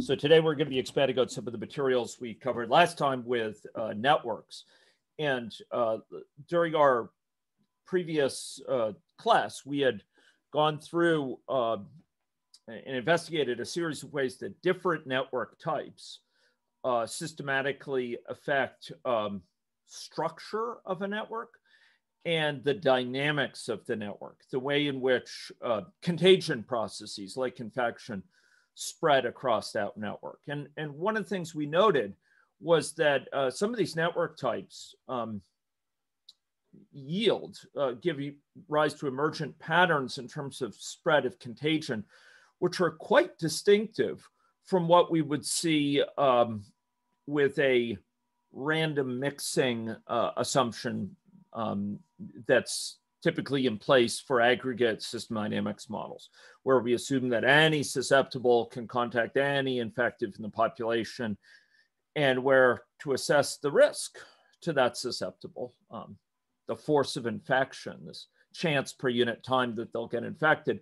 So today we're going to be expanding on some of the materials we covered last time with uh, networks. And uh, during our previous uh, class, we had gone through um, and investigated a series of ways that different network types uh, systematically affect um, structure of a network and the dynamics of the network, the way in which uh, contagion processes like infection spread across that network. And, and one of the things we noted was that uh, some of these network types um, yield, uh, give rise to emergent patterns in terms of spread of contagion, which are quite distinctive from what we would see um, with a random mixing uh, assumption um, that's typically in place for aggregate system dynamics models, where we assume that any susceptible can contact any infective in the population, and where to assess the risk to that susceptible, um, the force of infection, this chance per unit time that they'll get infected,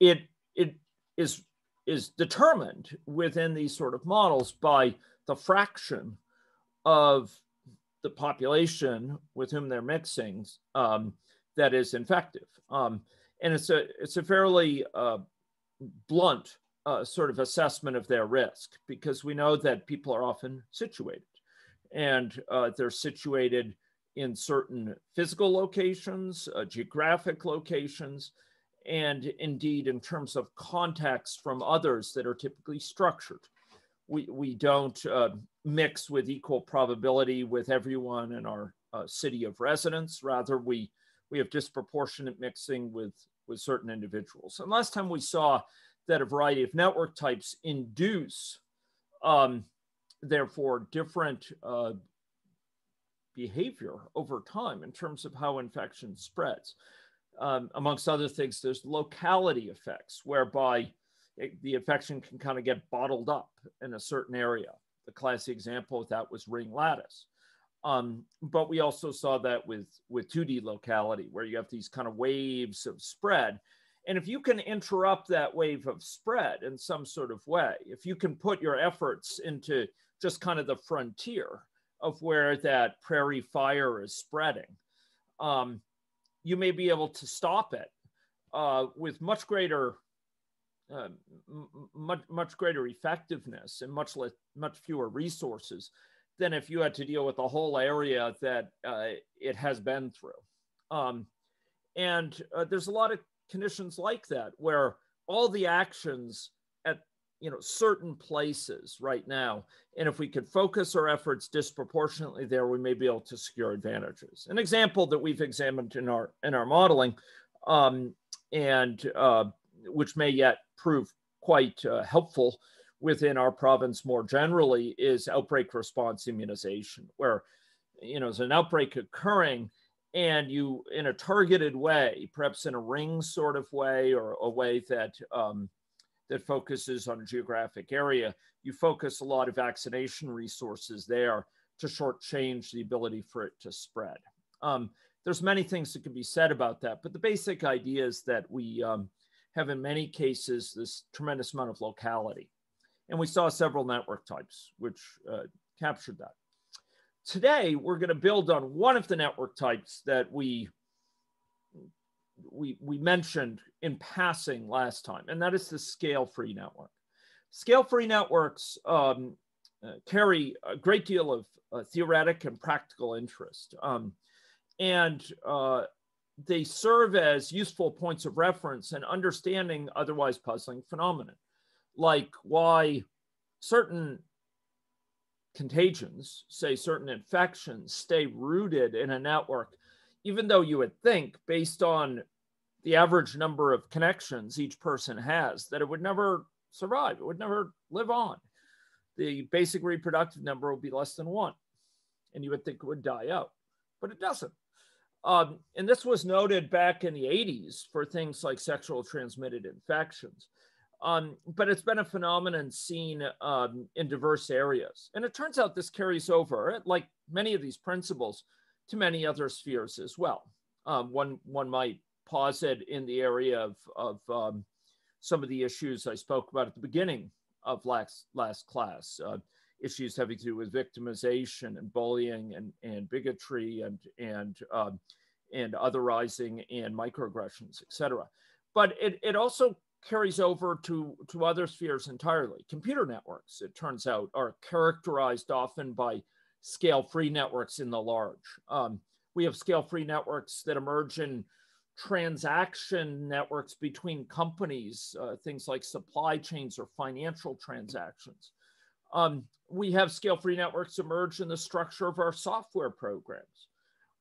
it, it is, is determined within these sort of models by the fraction of the population with whom they're mixing um, that is infective. Um, and it's a, it's a fairly uh, blunt uh, sort of assessment of their risk because we know that people are often situated and uh, they're situated in certain physical locations, uh, geographic locations, and indeed in terms of contacts from others that are typically structured. We, we don't uh, mix with equal probability with everyone in our uh, city of residence. Rather, we we have disproportionate mixing with, with certain individuals. And last time we saw that a variety of network types induce, um, therefore, different uh, behavior over time in terms of how infection spreads. Um, amongst other things, there's locality effects whereby it, the infection can kind of get bottled up in a certain area. The classic example of that was ring lattice. Um, but we also saw that with, with 2D locality, where you have these kind of waves of spread. And if you can interrupt that wave of spread in some sort of way, if you can put your efforts into just kind of the frontier of where that prairie fire is spreading, um, you may be able to stop it uh, with much greater, uh, much much greater effectiveness and much less, much fewer resources than if you had to deal with the whole area that uh, it has been through. Um, and uh, there's a lot of conditions like that where all the actions at you know certain places right now and if we could focus our efforts disproportionately there we may be able to secure advantages an example that we've examined in our in our modeling um, and uh, which may yet prove quite uh, helpful within our province more generally is outbreak response immunization, where you know there's an outbreak occurring and you in a targeted way, perhaps in a ring sort of way or a way that um, that focuses on a geographic area, you focus a lot of vaccination resources there to shortchange the ability for it to spread. Um, there's many things that can be said about that, but the basic idea is that we um, have in many cases this tremendous amount of locality. And we saw several network types which uh, captured that. Today, we're going to build on one of the network types that we, we, we mentioned in passing last time, and that is the scale-free network. Scale-free networks um, uh, carry a great deal of uh, theoretic and practical interest. Um, and uh, they serve as useful points of reference in understanding otherwise puzzling phenomena like why certain contagions, say certain infections, stay rooted in a network, even though you would think, based on the average number of connections each person has, that it would never survive, it would never live on. The basic reproductive number would be less than one, and you would think it would die out, but it doesn't. Um, and this was noted back in the 80s for things like sexual transmitted infections. Um, but it's been a phenomenon seen um, in diverse areas. And it turns out this carries over, like many of these principles, to many other spheres as well. Um, one, one might posit in the area of, of um, some of the issues I spoke about at the beginning of last, last class. Uh, issues having to do with victimization and bullying and, and bigotry and, and, um, and otherizing and microaggressions, et cetera. But it, it also carries over to, to other spheres entirely. Computer networks, it turns out, are characterized often by scale-free networks in the large. Um, we have scale-free networks that emerge in transaction networks between companies, uh, things like supply chains or financial transactions. Um, we have scale-free networks emerge in the structure of our software programs.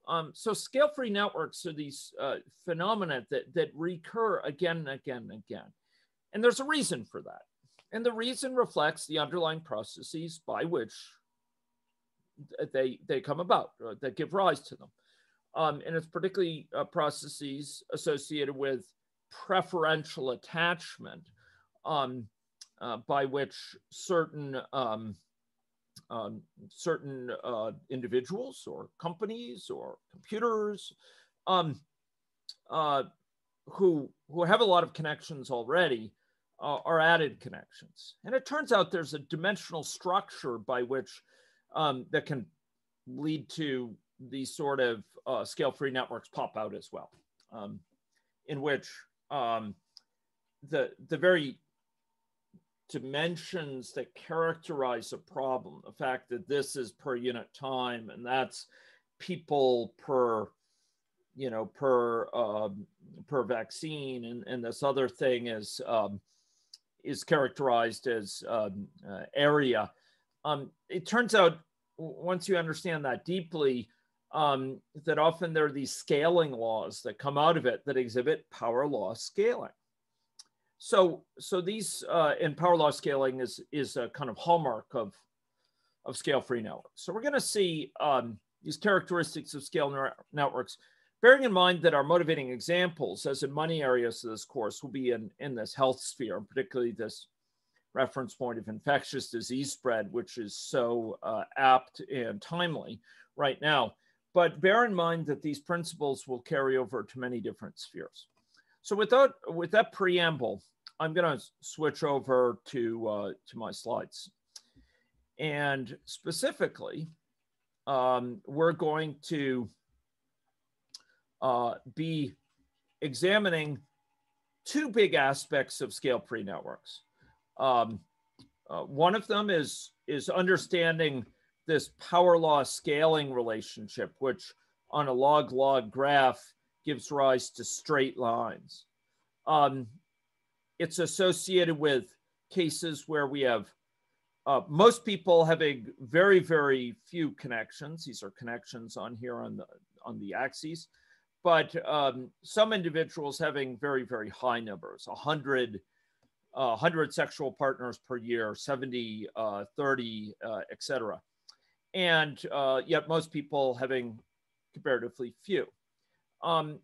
Um, so scale-free networks are these uh, phenomena that, that recur again and again and again. And there's a reason for that. And the reason reflects the underlying processes by which they, they come about, uh, that give rise to them. Um, and it's particularly uh, processes associated with preferential attachment um, uh, by which certain um, um, certain uh, individuals or companies or computers um, uh, who who have a lot of connections already uh, are added connections. And it turns out there's a dimensional structure by which um, that can lead to these sort of uh, scale-free networks pop out as well, um, in which um, the the very dimensions that characterize a problem, the fact that this is per unit time and that's people per, you know, per um, per vaccine, and, and this other thing is um, is characterized as um, uh, area. Um, it turns out once you understand that deeply, um, that often there are these scaling laws that come out of it that exhibit power law scaling. So, so these uh, and power law scaling is is a kind of hallmark of of scale-free networks. So we're going to see um, these characteristics of scale networks, bearing in mind that our motivating examples, as in many areas of this course, will be in in this health sphere, particularly this reference point of infectious disease spread, which is so uh, apt and timely right now. But bear in mind that these principles will carry over to many different spheres. So without, with that preamble, I'm going to switch over to, uh, to my slides. And specifically, um, we're going to uh, be examining two big aspects of scale-free networks. Um, uh, one of them is, is understanding this power law scaling relationship, which on a log-log graph gives rise to straight lines. Um, it's associated with cases where we have uh, most people having very, very few connections. These are connections on here on the on the axes, but um, some individuals having very, very high numbers, 100, uh, 100 sexual partners per year, 70, uh, 30, uh, etc. And uh, yet most people having comparatively few. Um,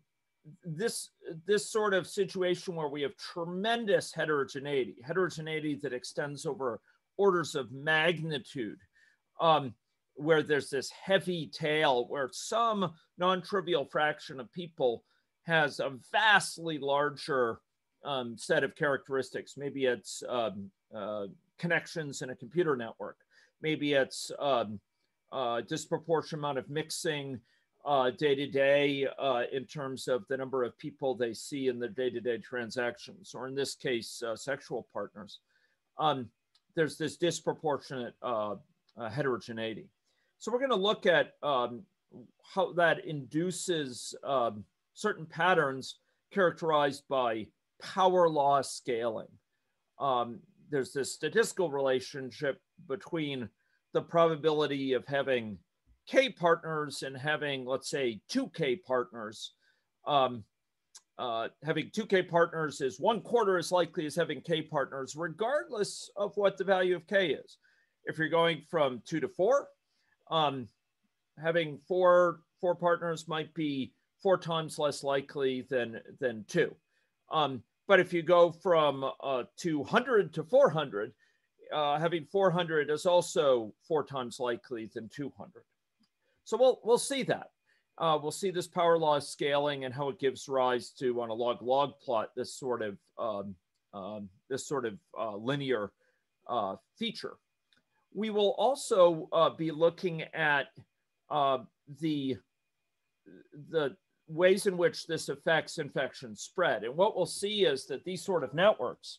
this this sort of situation where we have tremendous heterogeneity, heterogeneity that extends over orders of magnitude, um, where there's this heavy tail, where some non-trivial fraction of people has a vastly larger um, set of characteristics. Maybe it's um, uh, connections in a computer network. Maybe it's um, a disproportionate amount of mixing day to day in terms of the number of people they see in their day to day transactions, or in this case, uh, sexual partners. Um, there's this disproportionate uh, uh, heterogeneity. So we're going to look at um, how that induces um, certain patterns characterized by power law scaling. Um, there's this statistical relationship between the probability of having K partners and having, let's say, two K partners, um, uh, having two K partners is one quarter as likely as having K partners, regardless of what the value of K is. If you're going from two to four, um, having four four partners might be four times less likely than than two. Um, but if you go from uh, 200 to 400, uh, having 400 is also four times likely than 200. So we'll, we'll see that. Uh, we'll see this power law scaling and how it gives rise to, on a log-log plot, this sort of um, um, this sort of uh, linear uh, feature. We will also uh, be looking at uh, the, the ways in which this affects infection spread. And what we'll see is that these sort of networks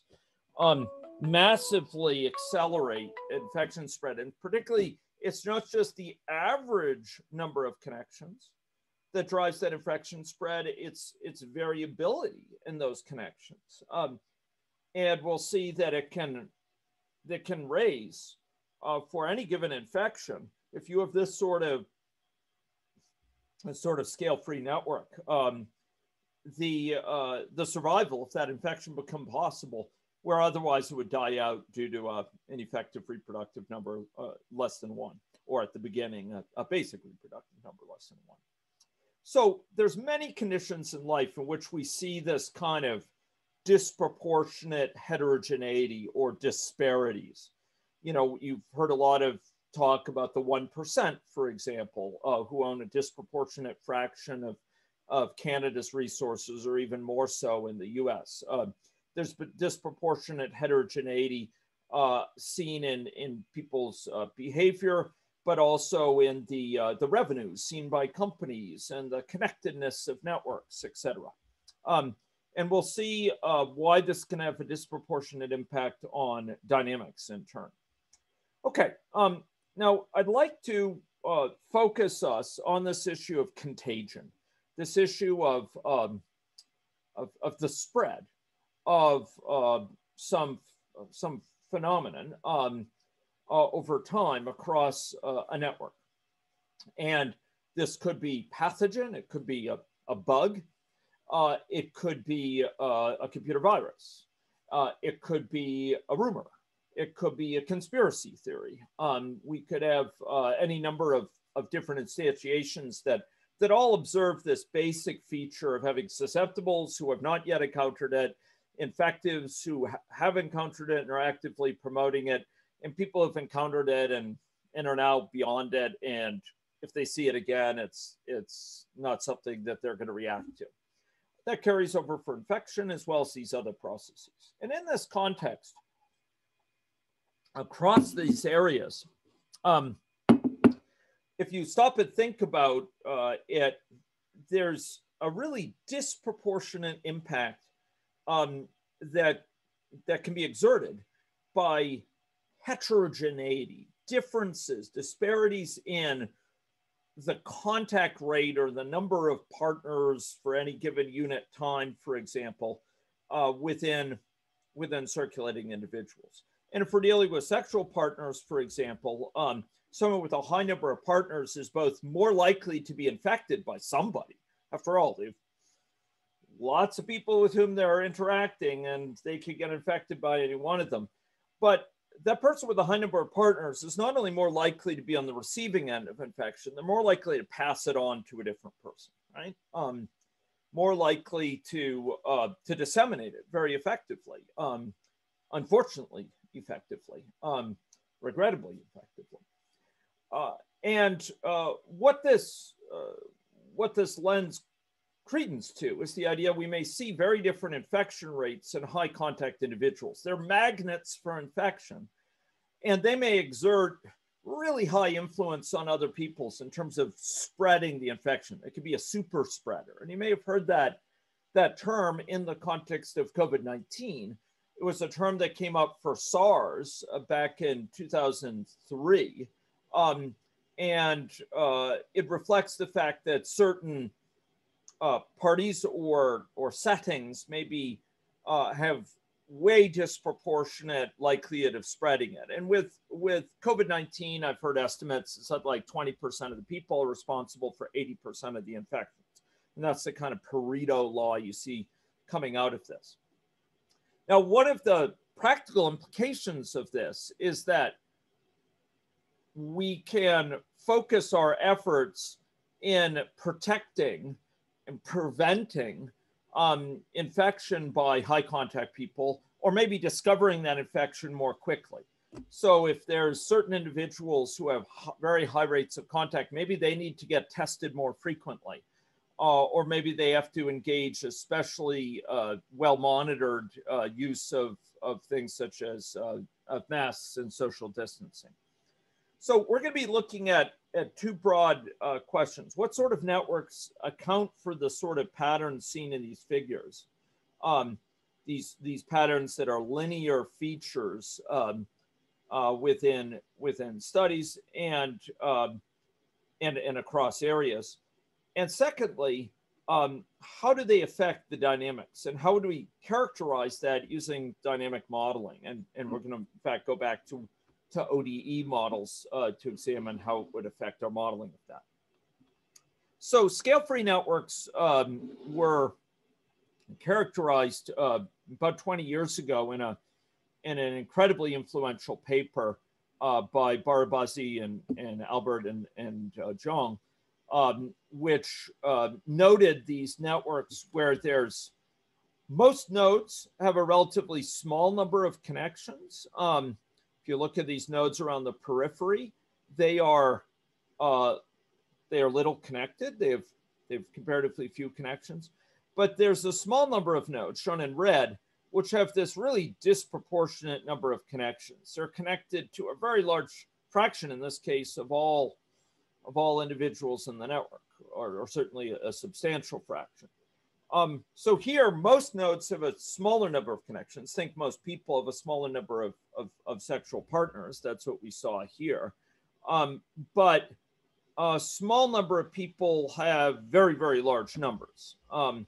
um, massively accelerate infection spread. And particularly, it's not just the average number of connections that drives that infection spread, it's, it's variability in those connections. Um, and we'll see that it can, that can raise uh, for any given infection, if you have this sort of sort of scale-free network, um, the uh, the survival if that infection become possible, where otherwise it would die out due to uh, an effective reproductive number uh, less than one, or at the beginning a, a basic reproductive number less than one. So there's many conditions in life in which we see this kind of disproportionate heterogeneity or disparities. You know, you've heard a lot of talk about the 1%, for example, uh, who own a disproportionate fraction of, of Canada's resources, or even more so in the US. Uh, there's disproportionate heterogeneity uh, seen in, in people's uh, behavior, but also in the, uh, the revenues seen by companies and the connectedness of networks, et cetera. Um, and we'll see uh, why this can have a disproportionate impact on dynamics in turn. Okay, um, now, I'd like to uh, focus us on this issue of contagion, this issue of, um, of, of, the spread of uh, some, some phenomenon um, uh, over time across uh, a network. And this could be pathogen, it could be a, a bug, uh, it could be uh, a computer virus, it could be a rumor, it could be a conspiracy theory. Um, we could have uh, any number of, of different instantiations that, that all observe this basic feature of having susceptibles who have not yet encountered it, infectives who ha have encountered it and are actively promoting it, and people have encountered it and, and are now beyond it. And if they see it again, it's, it's not something that they're going to react to. That carries over for infection as well as these other processes. And in this context, across these areas. Um, if you stop and think about uh, it, there's a really disproportionate impact um, that that can be exerted by heterogeneity, differences, disparities in the contact rate or the number of partners for any given unit time, for example, uh, within within circulating individuals. And if we're dealing with sexual partners, for example, um, someone with a high number of partners is both more likely to be infected by somebody. After all, they've lots of people with whom they're interacting and they could get infected by any one of them. But that person with a high number of partners is not only more likely to be on the receiving end of infection, they're more likely to pass it on to a different person, right? Um, more likely to uh, to disseminate it very effectively. Um, unfortunately, effectively, um, regrettably effectively. Uh, and uh, what this uh, what this lends credence to is the idea we may see very different infection rates in high contact individuals. They're magnets for infection, and they may exert really high influence on other people's in terms of spreading the infection. It could be a super spreader, and you may have heard that that term in the context of COVID-19 it was a term that came up for SARS uh, back in 2003. Um, and uh, it reflects the fact that certain uh, parties or, or settings maybe uh, have way disproportionate likelihood of spreading it. And with, with COVID-19, I've heard estimates, it's like 20% of the people are responsible for 80% of the infections. And that's the kind of Pareto law you see coming out of this. Now, one of the practical implications of this is that we can focus our efforts in protecting preventing um, infection by high contact people, or maybe discovering that infection more quickly. So if there's certain individuals who have very high rates of contact, maybe they need to get tested more frequently uh, or maybe they have to engage especially uh, well monitored uh, use of, of things such as uh, of masks and social distancing. So we're going to be looking at, at two broad uh, questions. What sort of networks account for the sort of patterns seen in these figures? Um, these, these patterns that are linear features um, uh, within, within studies and, um, and, and across areas. And secondly, um, how do they affect the dynamics and how do we characterize that using dynamic modeling? And, and we're going to, in fact, go back to to ODE models uh, to examine how it would affect our modeling of that. So scale-free networks um, were characterized uh, about 20 years ago in, a, in an incredibly influential paper uh, by Barabasi and, and Albert and, and uh, Zhang, um, which uh, noted these networks where there's most nodes have a relatively small number of connections. Um, if you look at these nodes around the periphery, they are uh, they are little connected. They have they have comparatively few connections, but there's a small number of nodes shown in red which have this really disproportionate number of connections. They're connected to a very large fraction, in this case, of all of all individuals in the network, or, or certainly a, substantial fraction. Um, so here, most nodes have a smaller number of connections. Think most people have a smaller number of, of, of sexual partners. That's what we saw here. Um, but a small number of people have very, very large numbers. Um,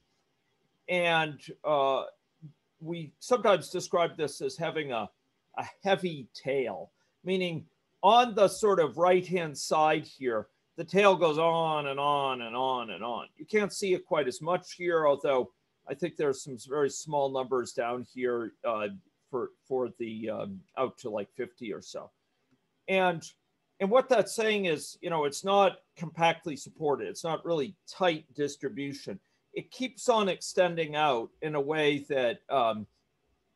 and uh, we sometimes describe this as having a, a heavy tail, meaning on the sort of right-hand side here, the tail goes on and on and on and on. You can't see it quite as much here, although I think there's some very small numbers down here uh, for for the um, out to like 50 or so. And and what that's saying is, you know, it's not compactly supported. It's not really tight distribution. It keeps on extending out in a way that um,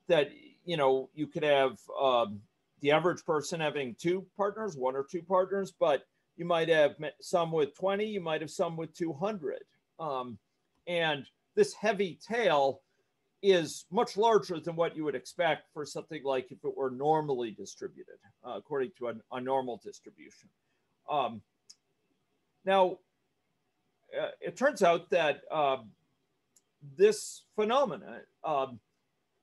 that you know you could have um, the average person having two partners, one or two partners, but you might have some with 20, you might have some with 200. Um, and this heavy tail is much larger than what you would expect for something like if it were normally distributed, uh, according to a, a, normal distribution. Um, now, uh, it turns out that um, this phenomenon um,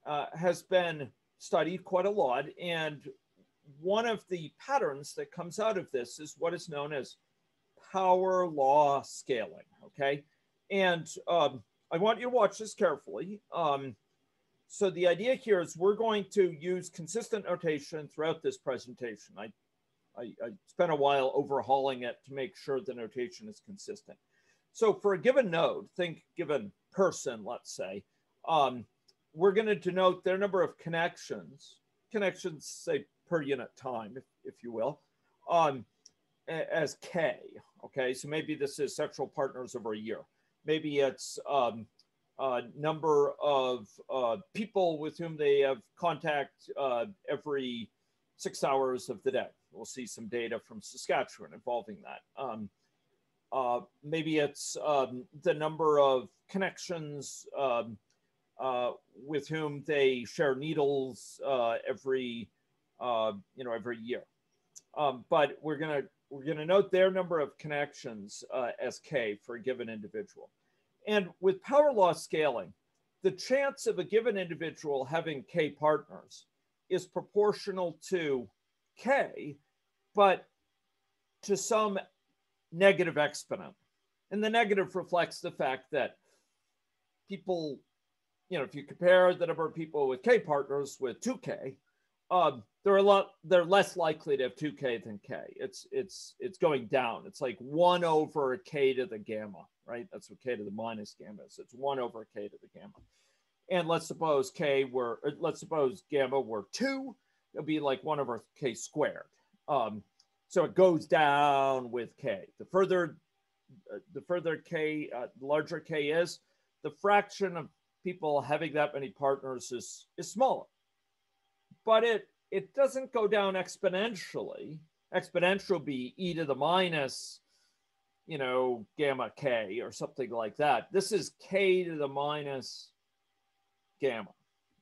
uh, has been studied quite a lot, and one of the patterns that comes out of this is what is known as power law scaling. Okay. And um, I want you to watch this carefully. Um, so the idea here is we're going to use consistent notation throughout this presentation. I, I, I spent a while overhauling it to make sure the notation is consistent. So for a given node, think given person, let's say, um, we're going to denote their number of connections, connections, say per unit time, if, if you will, um, as K. Okay, so maybe this is sexual partners over a year. Maybe it's um, a number of uh, people with whom they have contact uh, every six hours of the day. We'll see some data from Saskatchewan involving that. Um, uh, maybe it's um, the number of connections um, uh, with whom they share needles uh, every you know, every year. Um, but we're gonna we're gonna note their number of connections uh, as k for a given individual. And with power law scaling, the chance of a given individual having k partners is proportional to k, but to some negative exponent. And the negative reflects the fact that people, you know, if you compare the number of people with k partners with 2k, um, they're a lot they're less likely to have 2k than k. It's it's it's going down. It's like 1 over k to the gamma right? That's what k to the minus gamma is. It's 1 over k to the gamma. And let's suppose k were let's suppose gamma were 2 it'll be like 1 over k squared. Um, so it goes down with k. The further uh, the further k uh, larger k is the fraction of people having that many partners is is smaller but it it doesn't go down exponentially. Exponential be e to the minus, you know, gamma k or something like that. This is k to the minus gamma.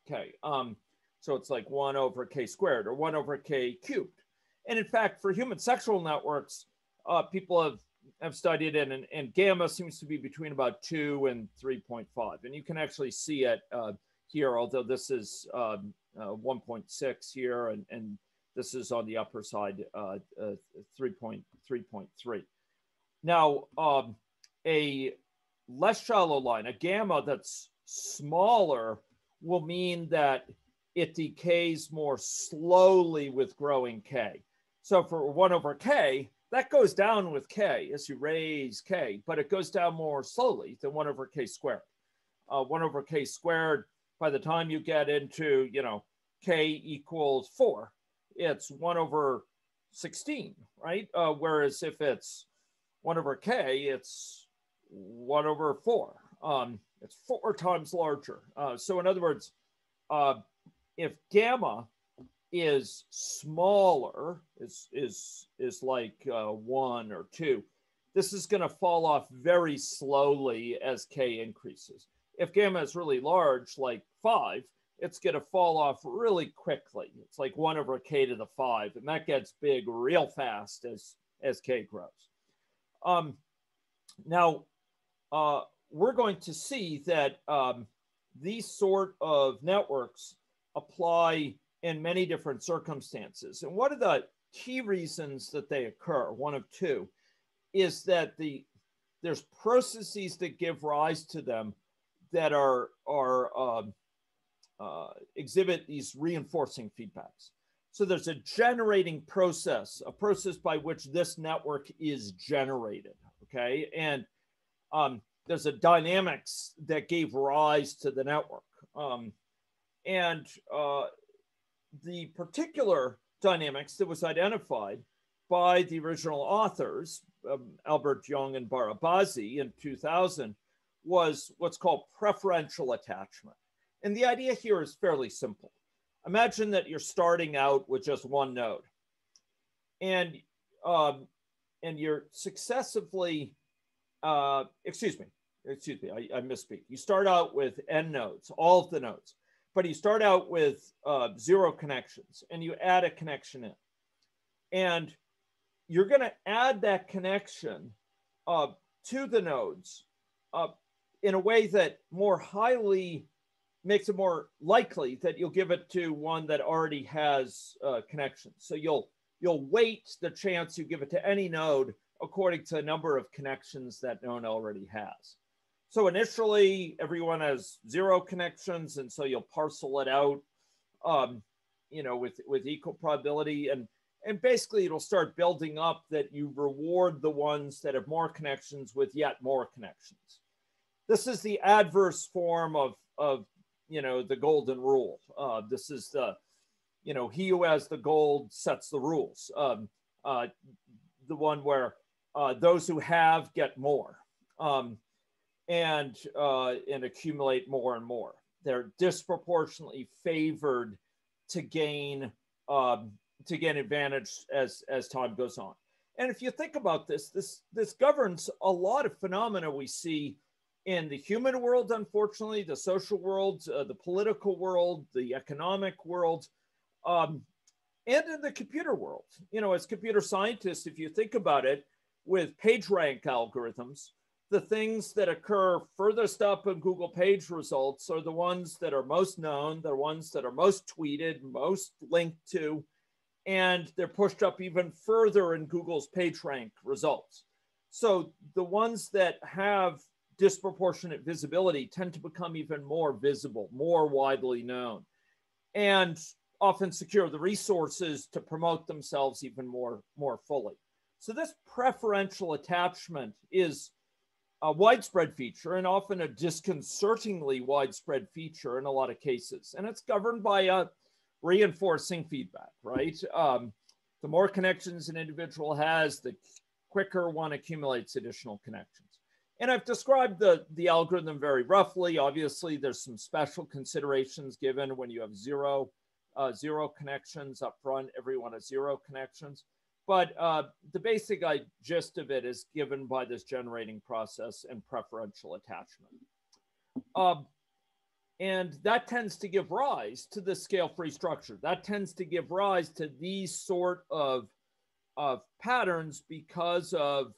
Okay. Um, So it's like one over k squared or one over k cubed. And in fact, for human sexual networks, uh, people have, have studied it, and, and, gamma seems to be between about 2 and 3.5. And you can actually see it uh, here, although this is um, uh, 1.6 here, and, and this is on the upper side, uh, uh, 3.3.3. Now, um, a less shallow line, a gamma that's smaller, will mean that it decays more slowly with growing k. So for 1 over k, that goes down with k as you raise k, but it goes down more slowly than 1 over k squared. Uh, 1 over k squared, by the time you get into, you know, k equals 4, it's 1 over 16, right? Uh, whereas if it's 1 over k, it's 1 over 4. Um, it's four times larger. Uh, so in other words, uh, if gamma is smaller, is is is like uh, one or two, this is going to fall off very slowly as k increases. If gamma is really large, like five, it's going to fall off really quickly. It's like one over k to the five, and that gets big real fast as as k grows. Um, now, uh, we're going to see that um, these sort of networks apply in many different circumstances. And one of the key reasons that they occur, one of two, is that the there's processes that give rise to them that are are um, uh, exhibit these reinforcing feedbacks. So there's a generating process, a process by which this network is generated. Okay, and um, there's a dynamics that gave rise to the network. Um, and uh, the particular dynamics that was identified by the original authors, um, Albert Young and Barabasi in 2000, was what's called preferential attachment. And the idea here is fairly simple. Imagine that you're starting out with just one node, and um, and you're successively, uh, excuse me, excuse me, I, I misspeak. You start out with n nodes, all of the nodes, but you start out with uh, zero connections and you add a connection in. And you're going to add that connection uh, to the nodes uh, in a way that more highly makes it more likely that you'll give it to one that already has uh, connections. So you'll you'll weight the chance you give it to any node according to the number of connections that node already has. So initially, everyone has zero connections, and so you'll parcel it out, um, you know, with with equal probability, and and basically it'll start building up that you reward the ones that have more connections with yet more connections. This is the adverse form of of you know the golden rule. Uh, this is the you know he who has the gold sets the rules. Um, uh, the one where uh, those who have get more. Um, and uh, and accumulate more and more. They're disproportionately favored to gain um, to gain advantage as as time goes on. And if you think about this, this this governs a lot of phenomena we see in the human world, unfortunately, the social world, uh, the political world, the economic world, um, and in the computer world. You know, as computer scientists, if you think about it, with PageRank algorithms, the things that occur furthest up in Google page results are the ones that are most known, the ones that are most tweeted, most linked to, and they're pushed up even further in Google's PageRank results. So the ones that have disproportionate visibility tend to become even more visible, more widely known, and often secure the resources to promote themselves even more, more fully. So this preferential attachment is a widespread feature and often a disconcertingly widespread feature in a lot of cases. And it's governed by a reinforcing feedback, right? Um, the more connections an individual has, the quicker one accumulates additional connections. And I've described the, the algorithm very roughly. Obviously, there's some special considerations given when you have zero, uh, zero connections up front, everyone has zero connections. But uh, the basic gist of it is given by this generating process and preferential attachment. Uh, and that tends to give rise to the scale-free structure. That tends to give rise to these sort of, of patterns because of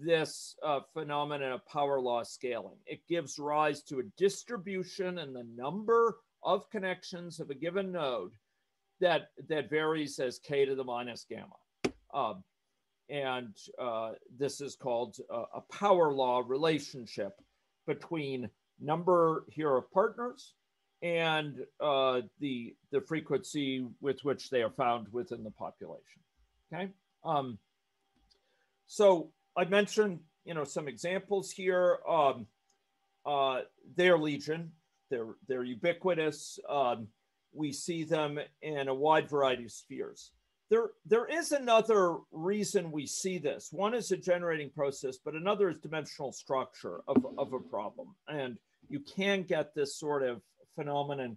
this uh, phenomenon of power law scaling. It gives rise to a distribution in the number of connections of a given node that, that varies as k to the minus gamma. Um, and uh, this is called a, a power law relationship between number here of partners and uh, the, the frequency with which they are found within the population. Okay. Um, so I mentioned, you know, some examples here. Um, uh, they're legion. They're they're ubiquitous. Um, we see them in a wide variety of spheres. There, there is another reason we see this. One is a generating process, but another is dimensional structure of, of a problem. And you can get this sort of phenomenon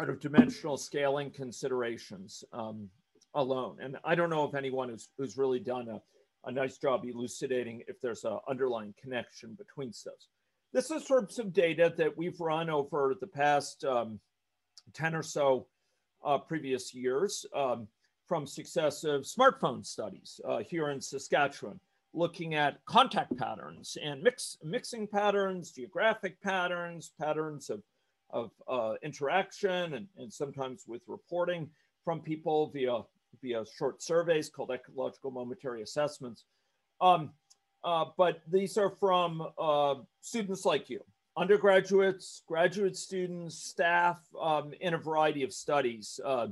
out of dimensional scaling considerations um, alone. And I don't know if anyone who's, who's really done a, a nice job elucidating if there's an underlying connection between those. This is from some data that we've run over the past um, 10 or so uh, previous years um, from successive smartphone studies uh, here in Saskatchewan, looking at contact patterns and mix, mixing patterns, geographic patterns, patterns of, of uh, interaction, and, and sometimes with reporting from people via, via short surveys called ecological momentary assessments. Um, uh, but these are from uh, students like you, undergraduates, graduate students, staff um, in a variety of studies. Uh,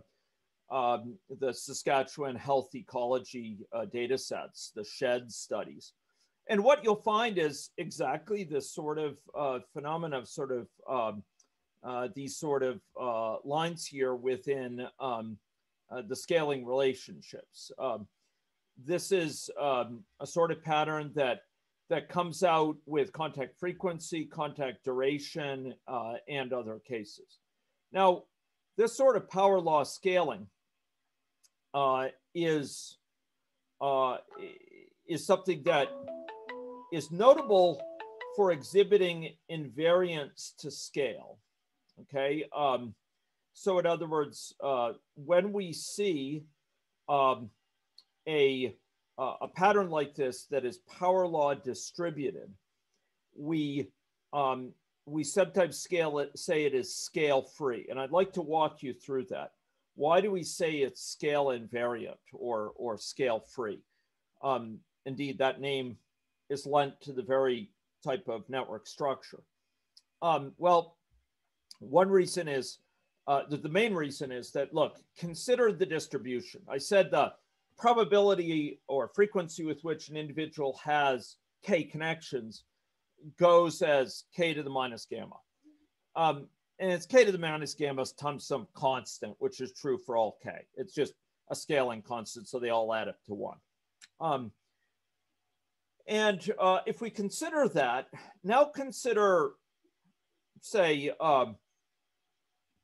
um, the Saskatchewan Health Ecology uh, data sets, the SHED studies. And what you'll find is exactly this sort of uh, phenomena of sort of um, uh, these sort of lines here within um, uh, the scaling relationships. Um, this is um, a sort of pattern that that comes out with contact frequency, contact duration, uh, and other cases. Now, this sort of power law scaling uh, is, uh, is something that is notable for exhibiting invariance to scale. Okay. Um, so, in other words, uh, when we see um, a uh, a pattern like this that is power law distributed, we um, we sometimes scale it, say it is scale free. And I'd like to walk you through that. Why do we say it's scale invariant or, or scale free? Um, indeed, that name is lent to the very type of network structure. Um, well, one reason is uh, the, the main reason is that, look, consider the distribution. I said the probability or frequency with which an individual has k connections goes as k to the minus gamma. Um, and it's k to the minus gamma times some constant, which is true for all k. It's just a scaling constant, so they all add up to one. Um, and uh, if we consider that, now consider, say, um,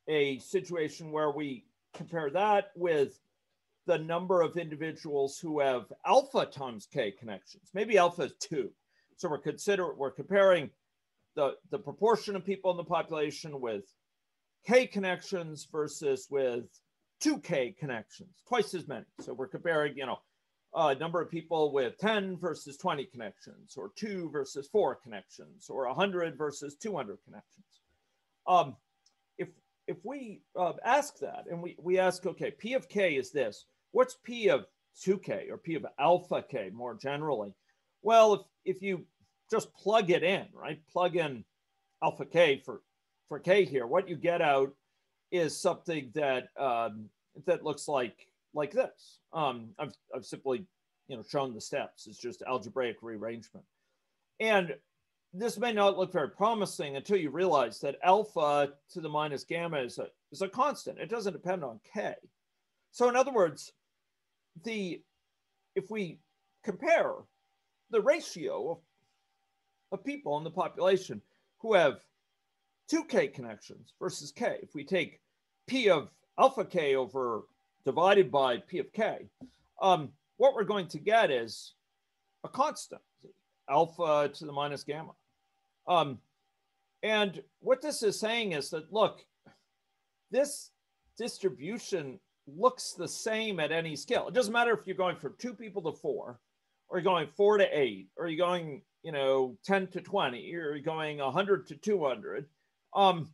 a situation where we compare that with the number of individuals who have alpha times k connections. Maybe alpha is two. So we're consider we're comparing the, the proportion of people in the population with k connections versus with 2k connections, twice as many. So we're comparing, you know, a number of people with 10 versus 20 connections, or two versus four connections, or 100 versus 200 connections. Um, if we uh, ask that and we, we ask, okay, P of K is this, What's P of 2K or P of alpha K more generally? Well, if, if you just plug it in, right? Plug in alpha K for, for K here, what you get out is something that, um, that looks like, like this. Um, I've, I've simply, you know, shown the steps. It's just algebraic rearrangement. And this may not look very promising until you realize that alpha to the minus gamma is a, is a constant. It doesn't depend on K. So in other words, the if we compare the ratio of, of people in the population who have 2k connections versus k, if we take p of alpha k over divided by p of k, um, what we're going to get is a constant, alpha to the minus gamma. Um, And what this is saying is that, look, this distribution looks the same at any scale. It doesn't matter if you're going from two people to four, or you're going four to eight, or you're going, you know, 10 to 20, or you're going 100 to 200. Um,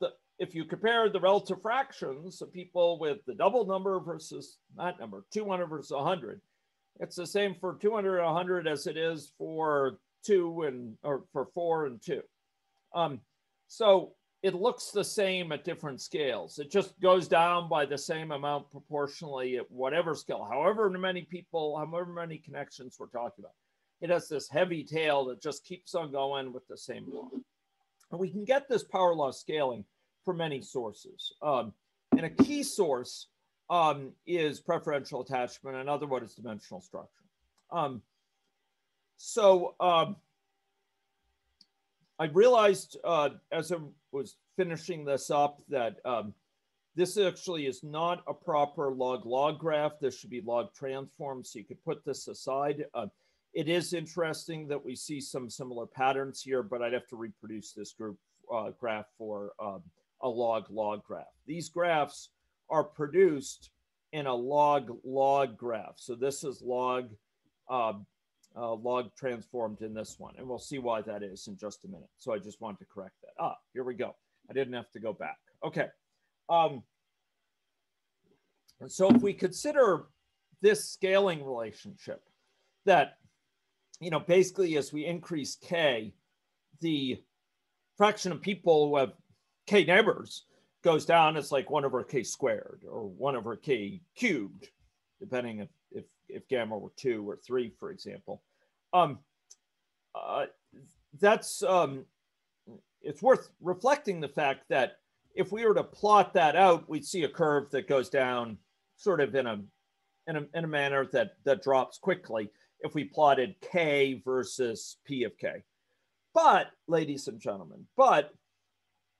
the, if you compare the relative fractions of people with the double number versus that number, 200 versus 100, it's the same for 200 and 100 as it is for two and or for four and two. Um, so it looks the same at different scales. It just goes down by the same amount proportionally at whatever scale, however many people, however many connections we're talking about. It has this heavy tail that just keeps on going with the same law. And we can get this power law scaling from many sources. Um, and a key source um, is preferential attachment. Another one is dimensional structure. Um, so um, I realized uh, as I was finishing this up that um, this actually is not a proper log-log graph. This should be log transform, so you could put this aside. Uh, it is interesting that we see some similar patterns here, but I'd have to reproduce this group uh, graph for um, a log-log graph. These graphs are produced in a log-log graph. So this is log uh, uh, log transformed in this one. And we'll see why that is in just a minute. So I just wanted to correct that. Ah, here we go. I didn't have to go back. Okay. Um, so if we consider this scaling relationship that, you know, basically as we increase K, the fraction of people who have K neighbors goes down, it's like one over K squared or one over K cubed, depending if, if, if gamma were two or three, for example. Um, uh, that's um, it's worth reflecting the fact that if we were to plot that out, we'd see a curve that goes down sort of in a in a, in a manner that that drops quickly if we plotted k versus p of k. But, ladies and gentlemen, but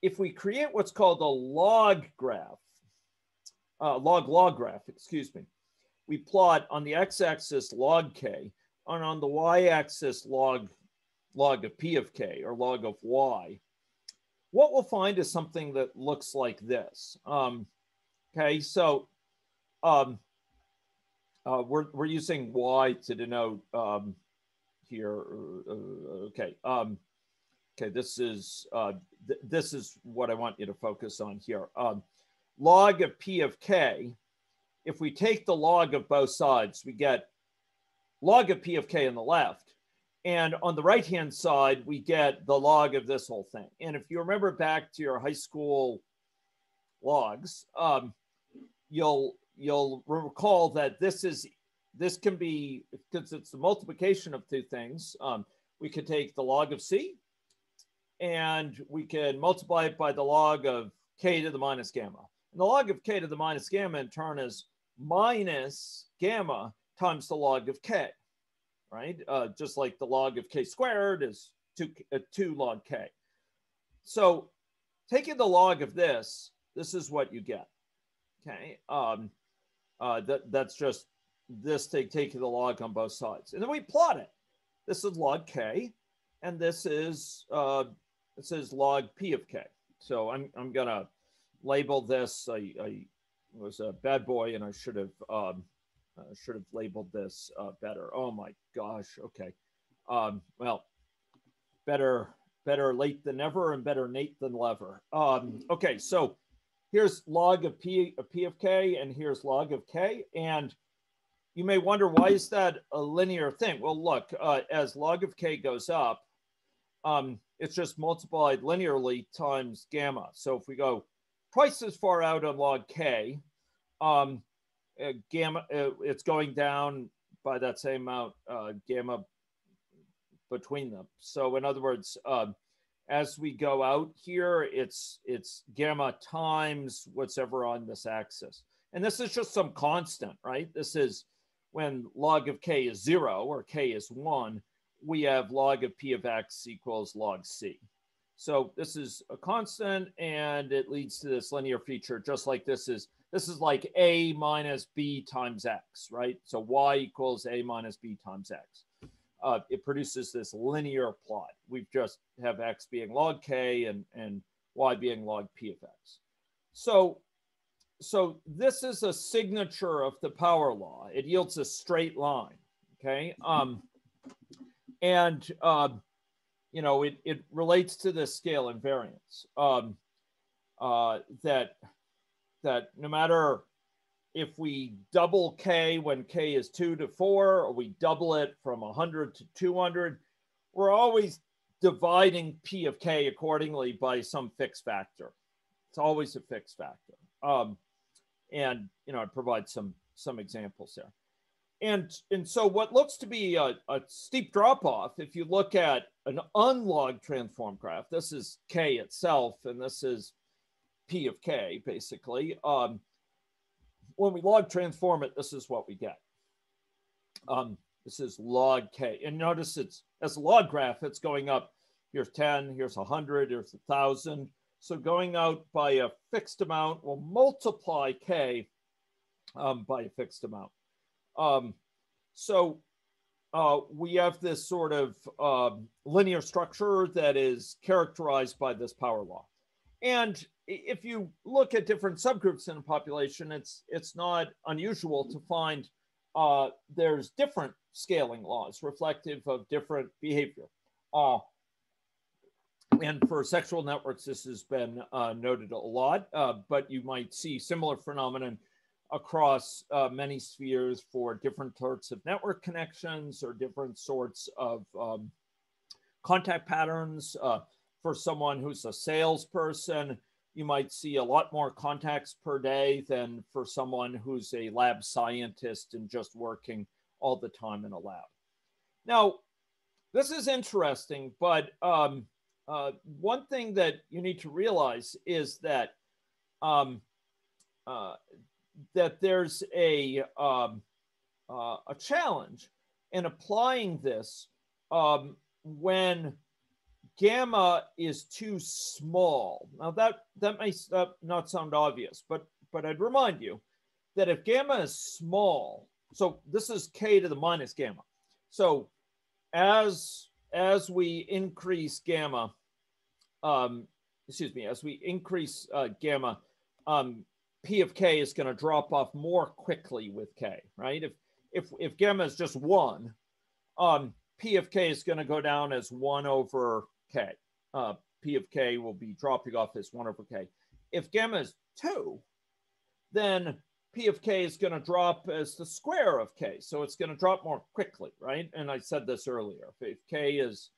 if we create what's called a log graph, uh, log log graph, excuse me, we plot on the x-axis log k, and on the y-axis log log of p of k or log of y, what we'll find is something that looks like this. Um, okay, so um, uh, we're, we're using y to denote um, here. Uh, okay, um, okay, this is uh, th this is what I want you to focus on here. Um, log of p of k. If we take the log of both sides, we get log of p of k on the left. And on the right-hand side, we get the log of this whole thing. And if you remember back to your high school logs, um, you'll you'll recall that this is this can be because it's the multiplication of two things. Um, we could take the log of c, and we can multiply it by the log of k to the minus gamma. And the log of k to the minus gamma in turn is minus gamma times the log of k, right? Uh, just like the log of k squared is 2, uh, 2 log k. So taking the log of this, this is what you get, okay? Um, uh, that, that's just this take, taking the log on both sides. And then we plot it. This is log k, and this is, uh, this says log p of k. So I'm, I'm going to label this, I, I was a bad boy and I should have um, uh, should have labeled this uh, better. Oh my gosh. Okay. Um, well, better better late than never and better Nate than lever. Um, okay, so here's log of P, of P of K and here's log of K. And you may wonder, why is that a linear thing? Well, look, uh, as log of K goes up, um, it's just multiplied linearly times gamma. So if we go twice as far out on log K, um, uh, gamma, uh, it's going down by that same amount, uh, gamma between them. So in other words, um, as we go out here, it's it's gamma times whatever on this axis. And this is just some constant, right? This is when log of k is zero or k is one, we have log of p of x equals log c. So this is a constant and it leads to this linear feature, just like this is this is like a minus b times x, right? So y equals a minus b times x. uh, it produces this linear plot. We just have x being log k and, and y being log p of x. So, so this is a signature of the power law. It yields a straight line, okay? Um, and, uh, you know, it, it relates to the scale invariance um, uh, that, that no matter if we double k when k is 2 to 4, or we double it from 100 to 200, we're always dividing p of k accordingly by some fixed factor. It's always a fixed factor. Um, and, you know, I provide some, some examples there. And, and so what looks to be a, a steep drop off, if you look at an unlogged transform graph, this is k itself, and this is p of k, basically. Um, when we log transform it, this is what we get. Um, this is log k. And notice it's as a log graph, it's going up. Here's 10, here's 100, here's 1,000. So going out by a fixed amount will multiply k um, by a fixed amount. Um, so uh, we have this sort of uh, linear structure that is characterized by this power law. And if you look at different subgroups in a population, it's it's not unusual to find uh, there's different scaling laws reflective of different behavior. Uh, and for sexual networks, this has been uh, noted a lot, uh, but you might see similar phenomenon across uh, many spheres for different sorts of network connections or different sorts of um, contact patterns. Uh, for someone who's a salesperson, you might see a lot more contacts per day than for someone who's a lab scientist and just working all the time in a lab. Now, this is interesting, but um, uh, one thing that you need to realize is that um, uh, that there's a um, uh, a challenge in applying this um, when gamma is too small. Now that that may not sound obvious, but but I'd remind you that if gamma is small, so this is k to the minus gamma. So as as we increase gamma, um, excuse me, as we increase uh, gamma, um, p of k is going to drop off more quickly with k, right? If if if gamma is just one, um, p of k is going to go down as one over k. Uh, P of k will be dropping off as 1 over k. If gamma is 2, then P of k is going to drop as the square of k. So it's going to drop more quickly, right? And I said this earlier. If k is,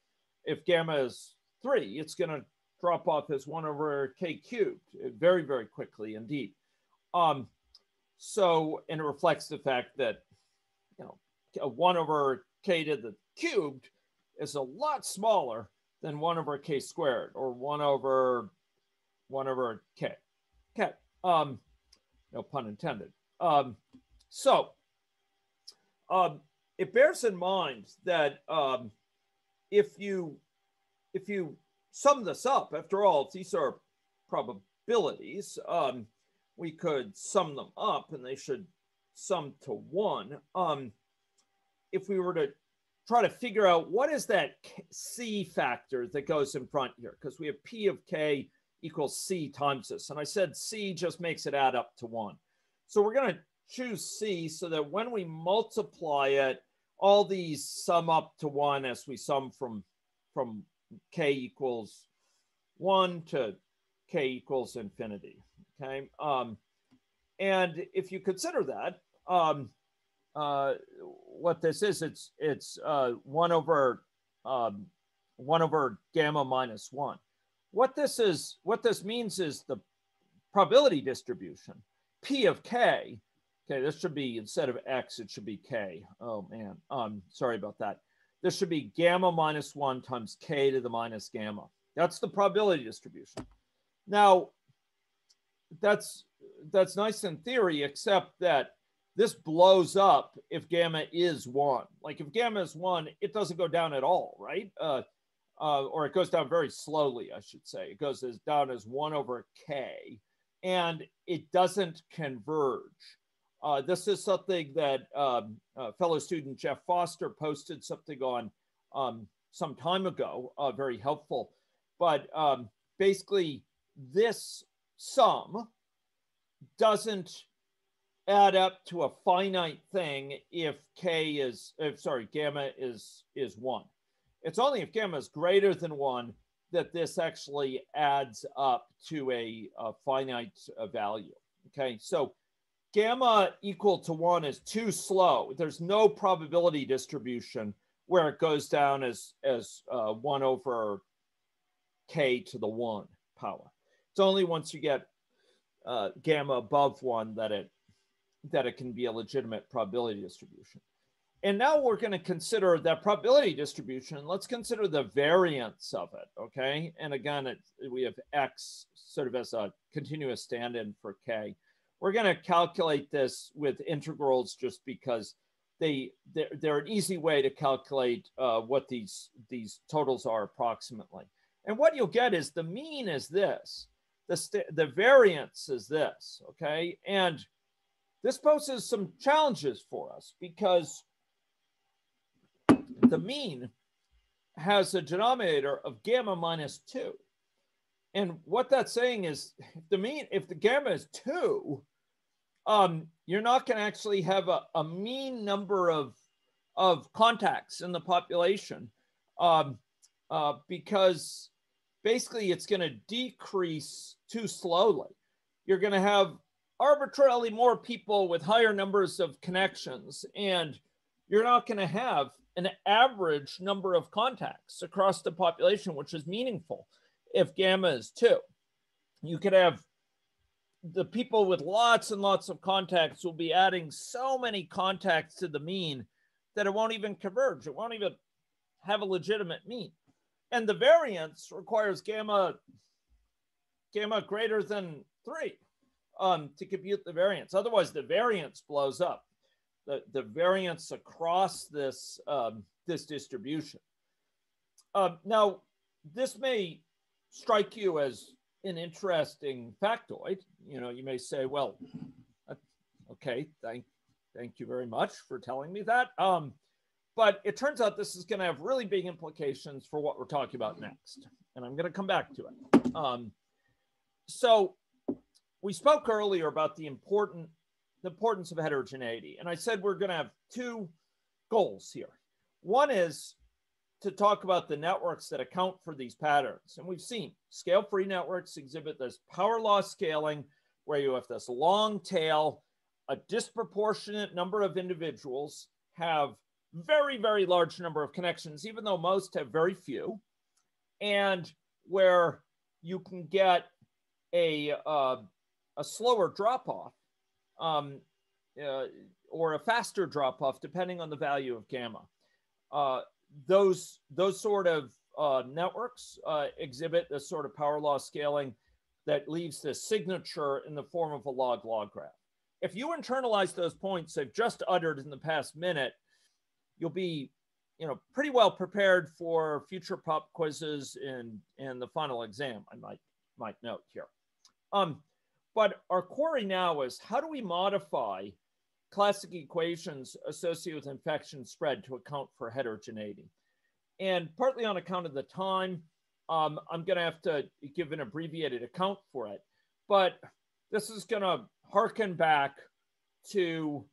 if gamma is 3, it's going to drop off as 1 over k cubed very, very quickly indeed. Um, so, and it reflects the fact that, you know, 1 over k to the cubed is a lot smaller than 1 over k squared or 1 over 1 over k. Okay, um, no pun intended. Um, so um, it bears in mind that um, if you if you sum this up, after all, these are probabilities. Um, we could sum them up, and they should sum to one. Um, if we were to try to figure out what is that C factor that goes in front here, because we have P of K equals C times this. And I said C just makes it add up to one. So we're going to choose C so that when we multiply it, all these sum up to one as we sum from, from K equals one to K equals infinity, okay? Um, and if you consider that, um, uh, what this is, it's it's uh, one over um, one over gamma minus one. What this is, what this means is the probability distribution, P of K. Okay, this should be instead of X, it should be K. Oh man, um, sorry about that. This should be gamma minus one times K to the minus gamma. That's the probability distribution. Now, that's that's nice in theory, except that this blows up if gamma is one. Like if gamma is one, it doesn't go down at all, right? Uh, uh, or it goes down very slowly, I should say. It goes as down as one over k, and it doesn't converge Uh, this is something that um, uh, fellow student Jeff Foster posted something on um, some time ago, uh, very helpful. But um, basically, this sum doesn't add up to a finite thing if k is if sorry gamma is is one. It's only if gamma is greater than one that this actually adds up to a, a finite uh, value okay? So gamma equal to one is too slow. There's no probability distribution where it goes down as as uh, one over k to the one power it's only once you get uh, gamma above one that it that it can be a legitimate probability distribution. And now we're going to consider that probability distribution. Let's consider the variance of it, okay? And again, it, we have x sort of as a continuous stand-in for k. We're going to calculate this with integrals just because they they're, they're an easy way to calculate uh, what these these totals are approximately. And what you'll get is the mean is this, the the variance is this, okay? And this poses some challenges for us because the mean has a denominator of gamma minus two. And what that's saying is the mean, if the gamma is two, um, you're not going to actually have a, a mean number of, of contacts in the population um, uh, because basically it's going to decrease too slowly. You're going to have arbitrarily more people with higher numbers of connections and you're not going to have an average number of contacts across the population which is meaningful if gamma is 2 you could have the people with lots and lots of contacts will be adding so many contacts to the mean that it won't even converge. It won't even have a legitimate mean and the variance requires gamma gamma greater than 3 um, to compute the variance. Otherwise, the variance blows up. The, the variance across this, um, this distribution. Um, now, this may strike you as an interesting factoid. You know, you may say, well, uh, okay, thank, thank you very much for telling me that. Um, but it turns out this is going to have really big implications for what we're talking about next. And I'm going to come back to it. Um, so we spoke earlier about the important the importance of heterogeneity, and I said we're going to have two goals here. One is to talk about the networks that account for these patterns, and we've seen scale-free networks exhibit this power law scaling, where you have this long tail, a disproportionate number of individuals have very very large number of connections, even though most have very few, and where you can get a uh, a slower drop off um, uh, or a faster drop off, depending on the value of gamma. Uh, those, those sort of uh, networks uh, exhibit this sort of power law scaling that leaves the signature in the form of a log log graph. If you internalize those points I've just uttered in the past minute, you'll be you know, pretty well prepared for future pop quizzes and and the final exam, I might, might note here. Um, but our query now is how do we modify classic equations associated with infection spread to account for heterogeneity? And partly on account of the time, um, I'm going to have to give an abbreviated account for it. But this is going to harken back to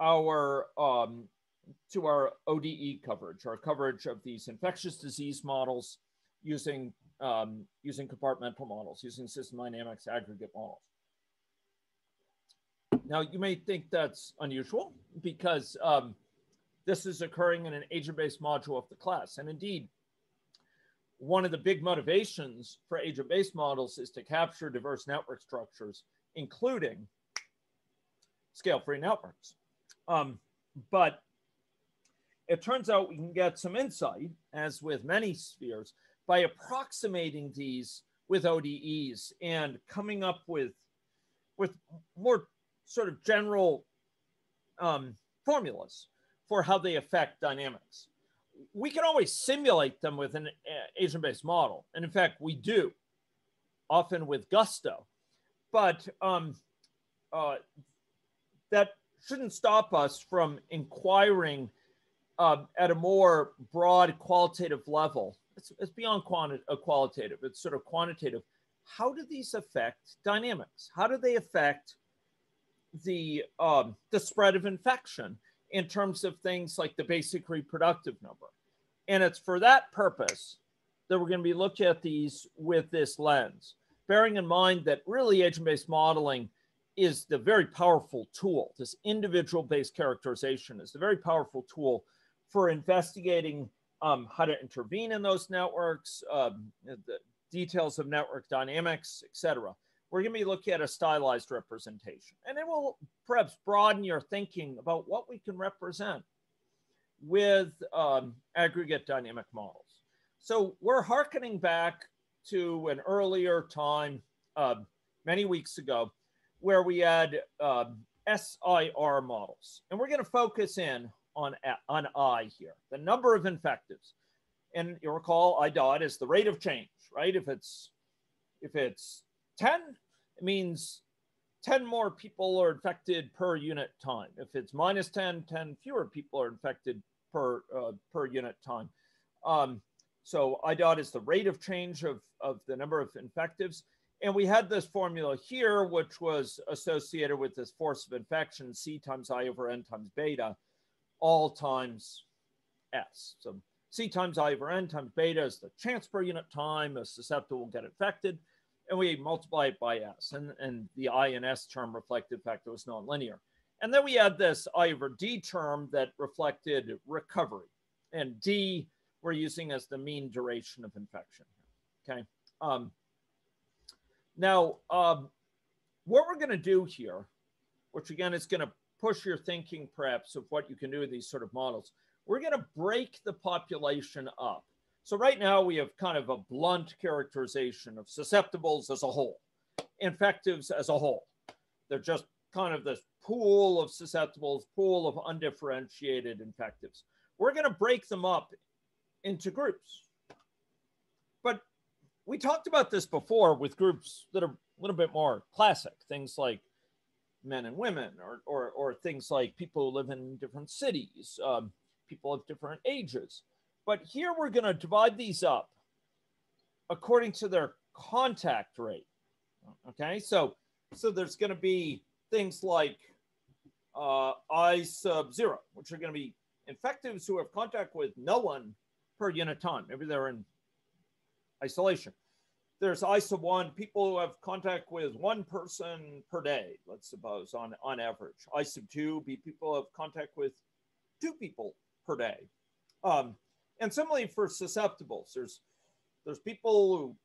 our um, to our ODE coverage, our coverage of these infectious disease models using um, using compartmental models, using system dynamics aggregate models. Now, you may think that's unusual because um, this is occurring in an agent-based module of the class. And indeed, one of the big motivations for agent-based models is to capture diverse network structures, including scale-free networks. Um, but it turns out we can get some insight, as with many spheres, by approximating these with ODEs and coming up with, with more sort of general um, formulas for how they affect dynamics. We can always simulate them with an uh, agent-based model. And in fact, we do, often with gusto. But um, uh, that shouldn't stop us from inquiring um, at a more broad qualitative level. It's, it's beyond quanti- uh, qualitative, it's sort of quantitative. How do these affect dynamics? How do they affect the, um, the spread of infection in terms of things like the basic reproductive number? And it's for that purpose that we're going to be looking at these with this lens, bearing in mind that really agent based modeling is the very powerful tool. This individual based characterization is the very powerful tool for investigating um, how to intervene in those networks, um, the details of network dynamics, etc. We're going to be looking at a stylized representation, and it will perhaps broaden your thinking about what we can represent with um, aggregate dynamic models. So we're hearkening back to an earlier time, uh, many weeks ago, where we had uh, um, SIR models. And we're going to focus in on, on I here, the number of infectives. And you recall I dot is the rate of change, right? If it's if it's 10, it means 10 more people are infected per unit time. If it's minus 10, 10 fewer people are infected per uh, per unit time. Um, so I dot is the rate of change of, of the number of infectives. And we had this formula here, which was associated with this force of infection, C times I over N times beta, all times S. So C times I over N times beta is the chance per unit time a susceptible will get infected. And we multiply it by S. And, and the I and S term reflected the fact that it was nonlinear. And then we had this I over D term that reflected recovery. And D we're using as the mean duration of infection. Okay. Um, now, um, what we're going to do here, which again is going to push your thinking perhaps of what you can do with these sort of models, we're going to break the population up. So right now we have kind of a blunt characterization of susceptibles as a whole, infectives as a whole. They're just kind of this pool of susceptibles, pool of undifferentiated infectives. We're going to break them up into groups. But we talked about this before with groups that are a little bit more classic, things like men and women, or, or, or things like people who live in different cities, um, people of different ages. But here we're going to divide these up according to their contact rate. Okay, so so there's going to be things like uh, I sub zero, which are going to be infectives who have contact with no one per unit time. Maybe they're in isolation. There's I sub one, people who have contact with one person per day, let's suppose, on, on average. I sub two be people who have contact with two people per day. Um, and similarly for susceptibles, there's there's people who,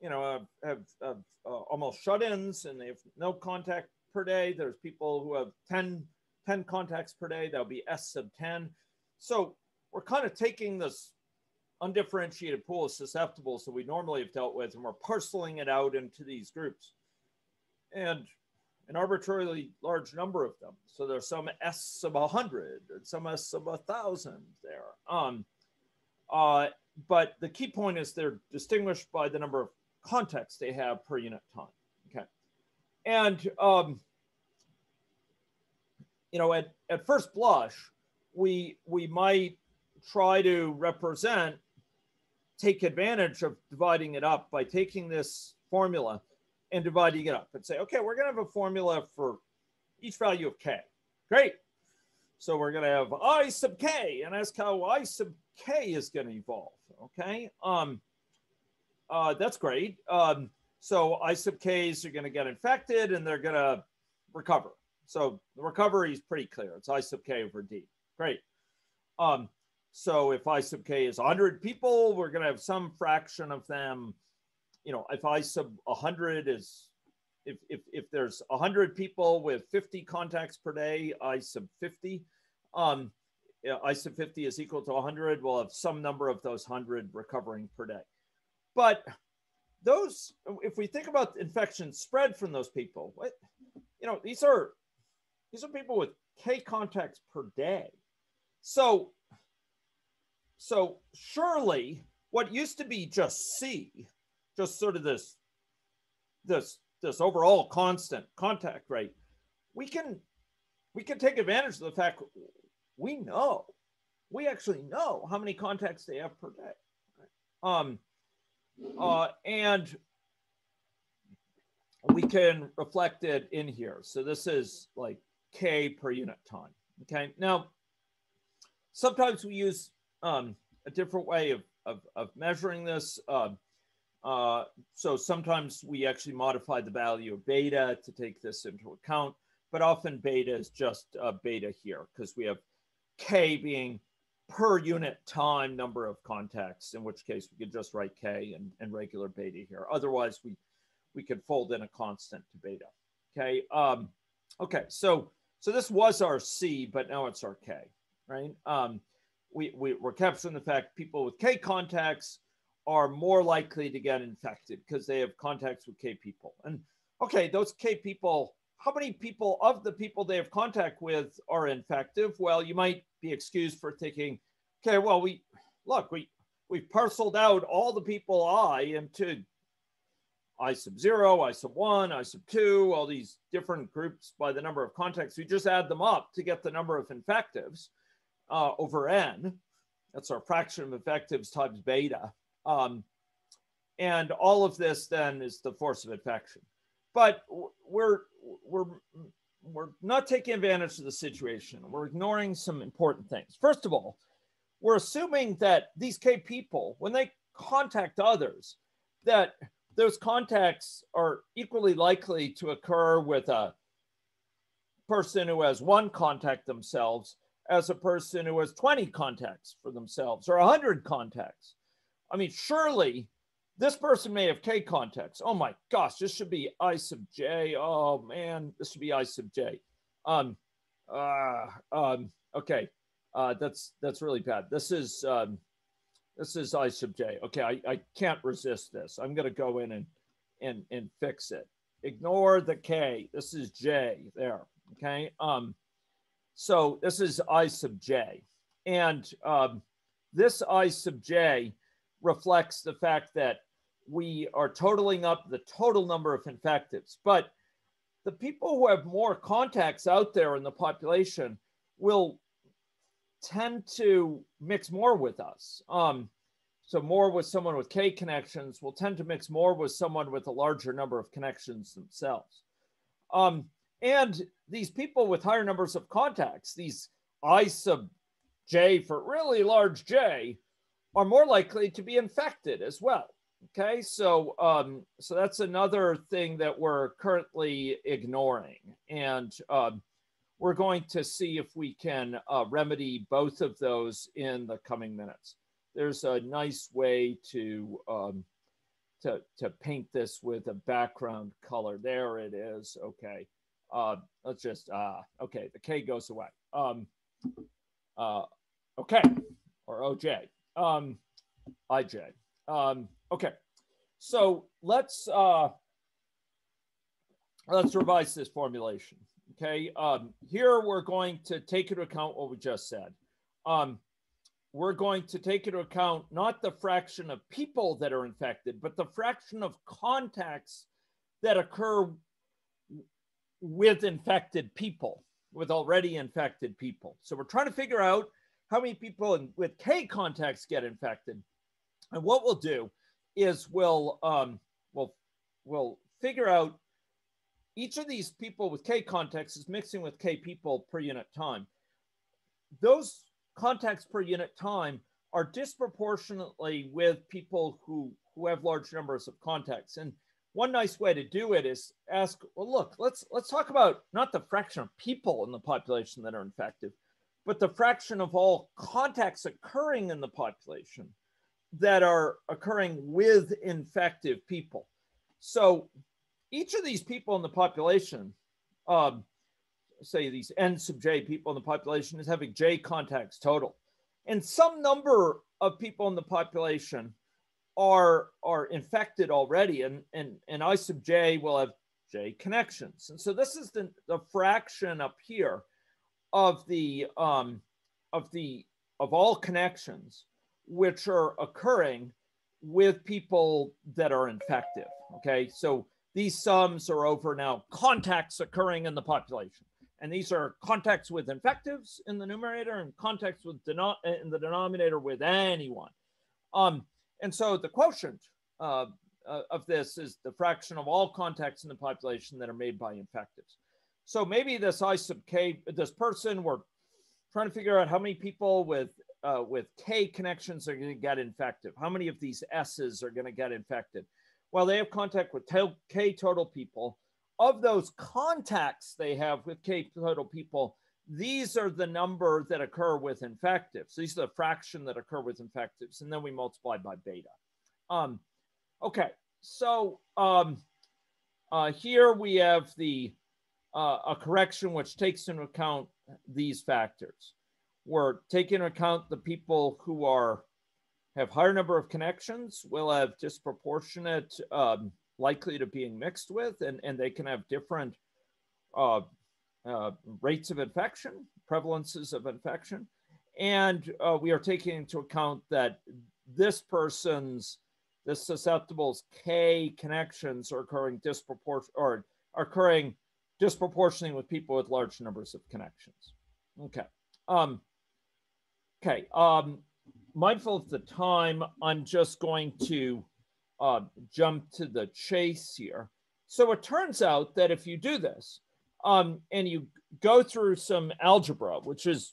you know, have, have, have uh, almost shut-ins and they have no contact per day. There's people who have 10, 10 contacts per day. That'll be S sub 10. So we're kind of taking this undifferentiated pool of susceptibles that we normally have dealt with, and we're parceling it out into these groups. And an arbitrarily large number of them. So there's some S of 100 and some S of 1,000 there. Um, uh, but the key point is they're distinguished by the number of contacts they have per unit time. Okay. And, um, you know, at, at first blush, we, we might try to represent take advantage of dividing it up by taking this formula and dividing it up and say, okay, we're going to have a formula for each value of k. Great. So we're going to have i sub k and ask how i sub k is going to evolve. Okay. Um, uh, that's great. Um, so i sub k's are going to get infected and they're going to recover. So the recovery is pretty clear. It's i sub k over d. Great. Um, so if I sub k is 100 people, we're going to have some fraction of them. You know, if I sub 100 is, if, if, if there's 100 people with 50 contacts per day, I sub 50. Um, I sub 50 is equal to 100. We'll have some number of those 100 recovering per day. But those, if we think about infection spread from those people, what, you know, these are these are people with k contacts per day. So so surely what used to be just C, just sort of this, this, this overall constant contact rate, we can, we can take advantage of the fact we know, we actually know how many contacts they have per day. Um, uh, and we can reflect it in here. So this is like K per unit time. Okay. Now, sometimes we use um, a different way of, of, of measuring this. Uh, uh, so sometimes we actually modify the value of beta to take this into account, but often beta is just uh, beta here because we have K being per unit time number of contacts, in which case we could just write K and, and regular beta here. Otherwise, we, we could fold in a constant to beta. Okay. Um, okay. So, so this was our C, but now it's our K, right? Um, we, we, we're capturing the fact people with K contacts are more likely to get infected because they have contacts with K people. And okay, those K people, how many people of the people they have contact with are infective? Well, you might be excused for thinking, okay, well, we look, we we've parceled out all the people I into I sub zero, I sub one, I sub two, all these different groups by the number of contacts. We just add them up to get the number of infectives uh, over n. That's our fraction of infectives times beta. Um, and all of this then is the force of infection. But we're, we're, we're not taking advantage of the situation. We're ignoring some important things. First of all, we're assuming that these K people, when they contact others, that those contacts are equally likely to occur with a person who has one contact themselves as a person who has 20 contacts for themselves or 100 contacts. I mean, surely this person may have K contacts. Oh my gosh, this should be I sub J. Oh man, this should be I sub J. Um, uh, um, okay, uh, that's that's really bad. This is um, this is I sub J. Okay, I, I can't resist this. I'm gonna go in and and and fix it. Ignore the K. This is J there. Okay. Um, so this is I sub J, and um, this I sub J reflects the fact that we are totaling up the total number of infectives. But the people who have more contacts out there in the population will tend to mix more with us. Um, so more with someone with K connections will tend to mix more with someone with a larger number of connections themselves. Um, and these people with higher numbers of contacts, these I sub J for really large J, are more likely to be infected as well. Okay, so um, so that's another thing that we're currently ignoring, and um, we're going to see if we can uh, remedy both of those in the coming minutes. There's a nice way to um, to to paint this with a background color. There it is. Okay, uh, let's just uh, okay. The K goes away. Um, uh, okay, or OJ um, IJ. Um, okay, so let's uh, let's revise this formulation. Okay, um, here we're going to take into account what we just said. Um, we're going to take into account not the fraction of people that are infected, but the fraction of contacts that occur with infected people, with already infected people. So we're trying to figure out how many people in, with K contacts get infected. And what we'll do is we'll, um, we'll, we'll figure out each of these people with K contacts is mixing with K people per unit time. Those contacts per unit time are disproportionately with people who, who have large numbers of contacts. And one nice way to do it is ask, well, look, let's let's talk about not the fraction of people in the population that are infected, but the fraction of all contacts occurring in the population that are occurring with infective people. So each of these people in the population, um, say these N sub J people in the population is having J contacts total. And some number of people in the population are, are infected already and, and, and I sub J will have J connections. And so this is the, the fraction up here of the um, of the of all connections which are occurring with people that are infective. Okay, so these sums are over now contacts occurring in the population. And these are contacts with infectives in the numerator and contacts with in the denominator with anyone. Um, and so the quotient uh, uh, of this is the fraction of all contacts in the population that are made by infectives. So maybe this I sub k, this person, we're trying to figure out how many people with uh, with K connections are going to get infected. How many of these S's are going to get infected? Well, they have contact with K total people. Of those contacts they have with K total people, these are the number that occur with infectives. These are the fraction that occur with infectives. And then we multiply by beta. Um, okay, so um, uh, here we have the uh, a correction which takes into account these factors. We're taking into account the people who are have higher number of connections will have disproportionate um, likely to being mixed with, and, and they can have different uh, uh, rates of infection, prevalences of infection. And uh, we are taking into account that this person's, this susceptible's K connections are occurring disproportionate or are occurring disproportionately with people with large numbers of connections. Okay. Um, okay. Um, mindful of the time, I'm just going to uh, jump to the chase here. So it turns out that if you do this um, and you go through some algebra, which is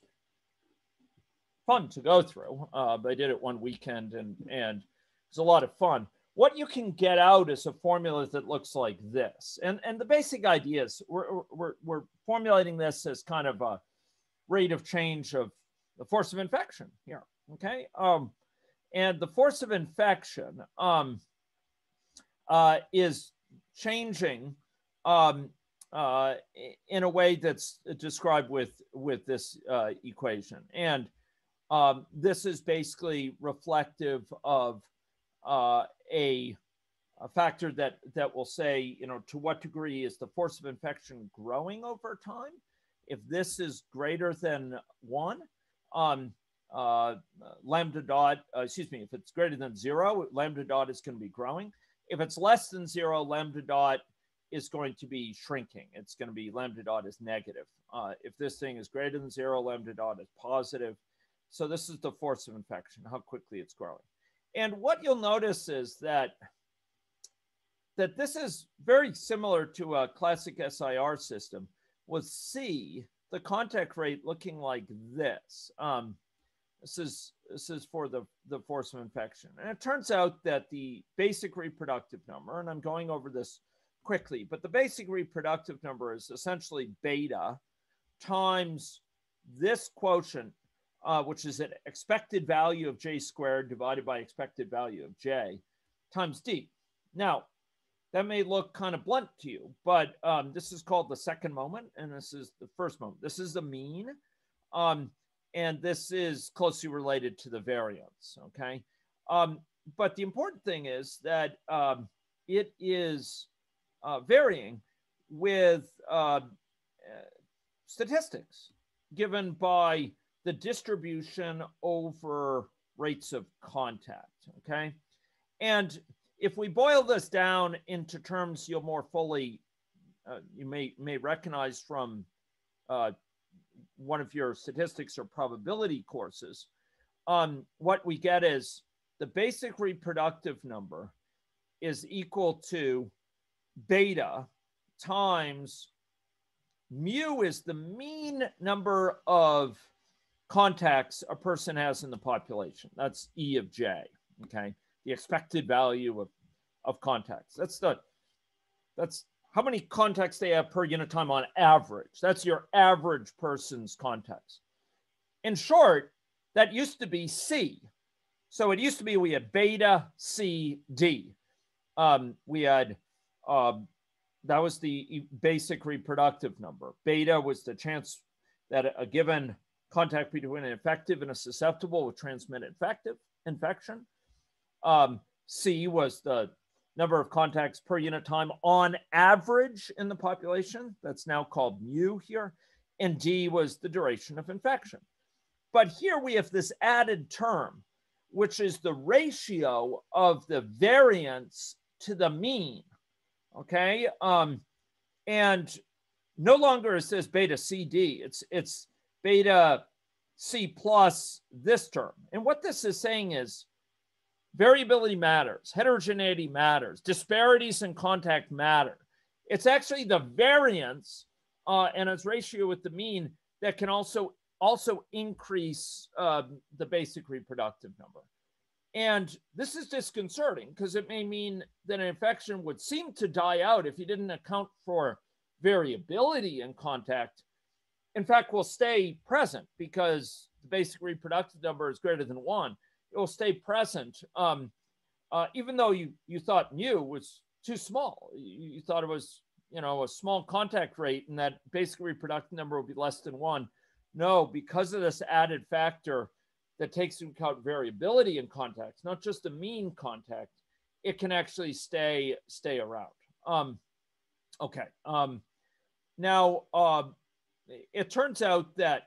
fun to go through, uh, I did it one weekend and, and it's a lot of fun. What you can get out is a formula that looks like this. And, and the basic idea is we're, we're, we're formulating this as kind of a rate of change of the force of infection here. Okay. Um, and the force of infection um, uh, is changing um, uh, in a way that's described with with this uh, equation, and um, this is basically reflective of uh, a, a, factor that that will say, you know, to what degree is the force of infection growing over time? If this is greater than one, um, uh, lambda dot, uh, excuse me, if it's greater than zero, lambda dot is going to be growing. If it's less than zero, lambda dot is going to be shrinking. It's going to be lambda dot is negative. Uh, if this thing is greater than zero, lambda dot is positive. So this is the force of infection, how quickly it's growing. And what you'll notice is that that this is very similar to a classic SIR system with C, the contact rate looking like this. Um, this is this is for the, the force of infection. And it turns out that the basic reproductive number, and I'm going over this quickly, but the basic reproductive number is essentially beta times this quotient, uh, which is an expected value of j squared divided by expected value of j times d. Now, that may look kind of blunt to you, but um, this is called the second moment, and this is the first moment. This is the mean. Um, and this is closely related to the variance, okay? Um, but the important thing is that um, it is uh, varying with uh, statistics given by the distribution over rates of contact, okay? And if we boil this down into terms you'll more fully, uh, you may, may recognize from uh, one of your statistics or probability courses, um, what we get is the basic reproductive number is equal to beta times mu is the mean number of contacts a person has in the population. That's E of J, okay? The expected value of, of contacts. That's the, that's how many contacts they have per unit time on average. That's your average person's contacts. In short, that used to be C. So it used to be we had beta, C, D. Um, we had, uh, that was the basic reproductive number. Beta was the chance that a given contact between an infective and a susceptible would transmit infective infection. Um, C was the number of contacts per unit time on average in the population. That's now called mu here. And D was the duration of infection. But here we have this added term, which is the ratio of the variance to the mean. Okay. Um, and no longer is this beta CD, it's, it's beta C plus this term. And what this is saying is variability matters, heterogeneity matters, disparities in contact matter. It's actually the variance uh, and its ratio with the mean that can also also increase uh, the basic reproductive number. And this is disconcerting because it may mean that an infection would seem to die out if you didn't account for variability in contact. In fact, will stay present because the basic reproductive number is greater than one. It will stay present, um, uh, even though you you thought mu was too small. You, you thought it was you know a small contact rate, and that basic reproductive number would be less than one. No, because of this added factor that takes into account variability in contacts, not just the mean contact, it can actually stay stay around. Um, okay. Um, now, uh, it turns out that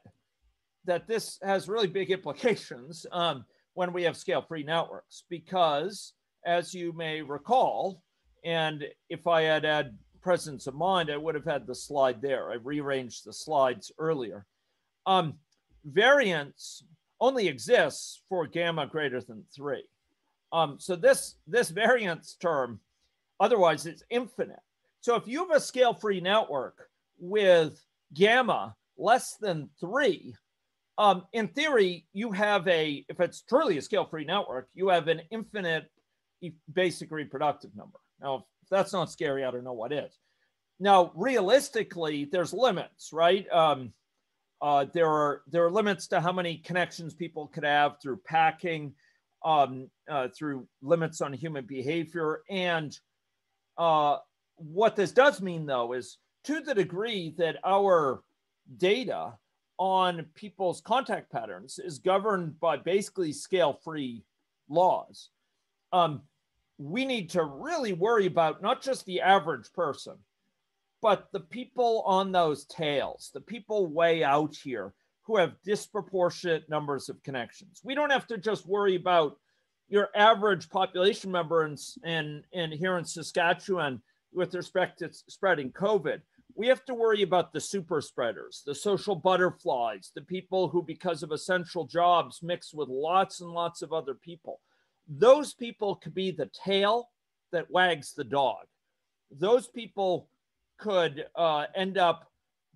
that this has really big implications um, when we have scale-free networks, because as you may recall, and if I had had presence of mind, I would have had the slide there. I rearranged the slides earlier. Um, variance only exists for gamma greater than three. Um, so this, this variance term, otherwise it's infinite. So if you have a scale-free network with gamma less than three, um, in theory, you have a, if it's truly a scale-free network, you have an infinite basic reproductive number. Now, if that's not scary, I don't know what is. Now, realistically, there's limits, right? Um, uh, there are there are limits to how many connections people could have through packing, um, uh, through limits on human behavior, and uh, what this does mean though is to the degree that our data on people's contact patterns is governed by basically scale-free laws. Um, we need to really worry about not just the average person, but the people on those tails, the people way out here who have disproportionate numbers of connections. We don't have to just worry about your average population member in, in, in here in Saskatchewan with respect to spreading COVID. We have to worry about the super spreaders, the social butterflies, the people who, because of essential jobs, mix with lots and lots of other people. Those people could be the tail that wags the dog. Those people could uh, end up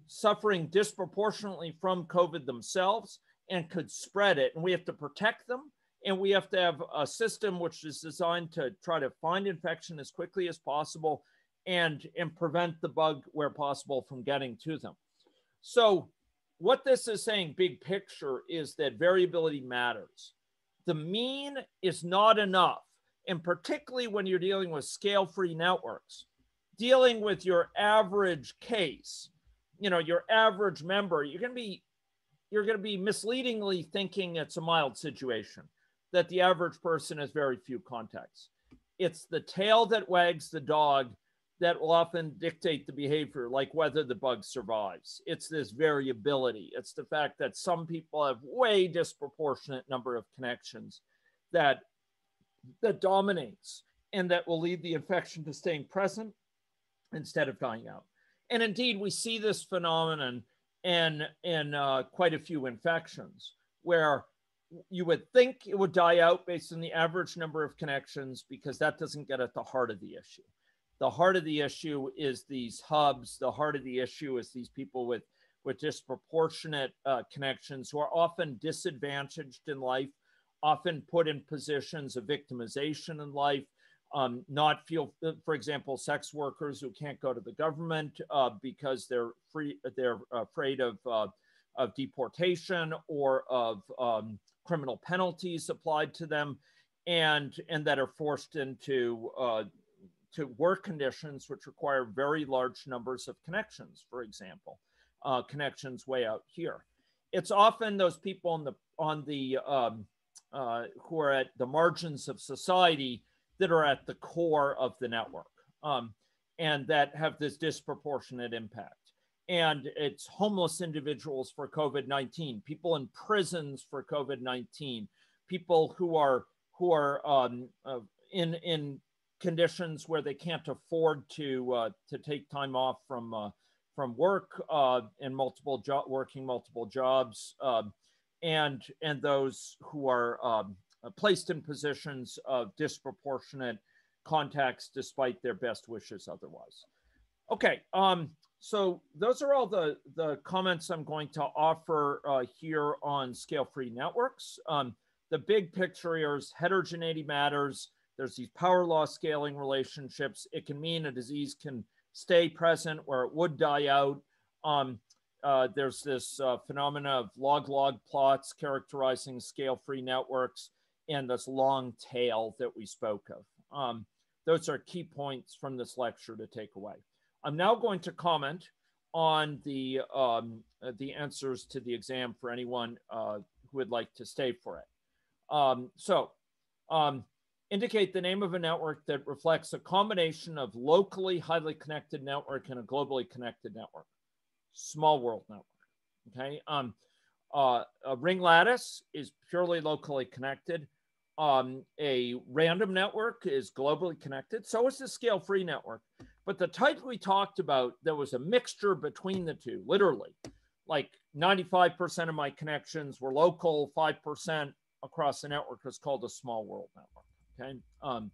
suffering disproportionately from COVID themselves and could spread it. And we have to protect them. And we have to have a system which is designed to try to find infection as quickly as possible and, and prevent the bug where possible from getting to them. So, what this is saying, big picture, is that variability matters. The mean is not enough. And particularly when you're dealing with scale free networks, dealing with your average case, you know, your average member, you're going to be you're going to be misleadingly thinking it's a mild situation that the average person has very few contacts. It's the tail that wags the dog that will often dictate the behavior, like whether the bug survives. It's this variability. It's the fact that some people have way disproportionate number of connections that that dominates and that will lead the infection to staying present instead of dying out. And indeed, we see this phenomenon in, in uh, quite a few infections where you would think it would die out based on the average number of connections because that doesn't get at the heart of the issue. The heart of the issue is these hubs. The heart of the issue is these people with, with disproportionate uh, connections who are often disadvantaged in life, often put in positions of victimization in life, um, not feel, for example, sex workers who can't go to the government uh, because they're free, they're afraid of, uh, of deportation or of um, criminal penalties applied to them, and and that are forced into uh, to work conditions which require very large numbers of connections. For example, uh, connections way out here. It's often those people on the on the um, uh, who are at the margins of society that are at the core of the network um, and that have this disproportionate impact. And it's homeless individuals for COVID 19, people in prisons for COVID 19, people who are who are um, uh, in in conditions where they can't afford to uh, to take time off from uh, from work uh, and multiple job working multiple jobs, um, and and those who are um, placed in positions of disproportionate contacts despite their best wishes otherwise. Okay, um, so those are all the, the comments I'm going to offer uh, here on scale-free networks. Um, the big picture here is heterogeneity matters. There's these power law scaling relationships. It can mean a disease can stay present where it would die out. Um, uh, there's this uh, phenomena of log-log plots characterizing scale-free networks and this long tail that we spoke of. Um, those are key points from this lecture to take away. I'm now going to comment on the, um, the answers to the exam for anyone uh, who would like to stay for it. Um, so um, indicate the name of a network that reflects a combination of locally highly connected network and a globally connected network. Small world network, okay? Uh, a ring lattice is purely locally connected. Um, a random network is globally connected. So is the scale-free network. But the type we talked about, there was a mixture between the two, literally. Like 95% of my connections were local, 5% across the network is called a small world network. Okay. Um,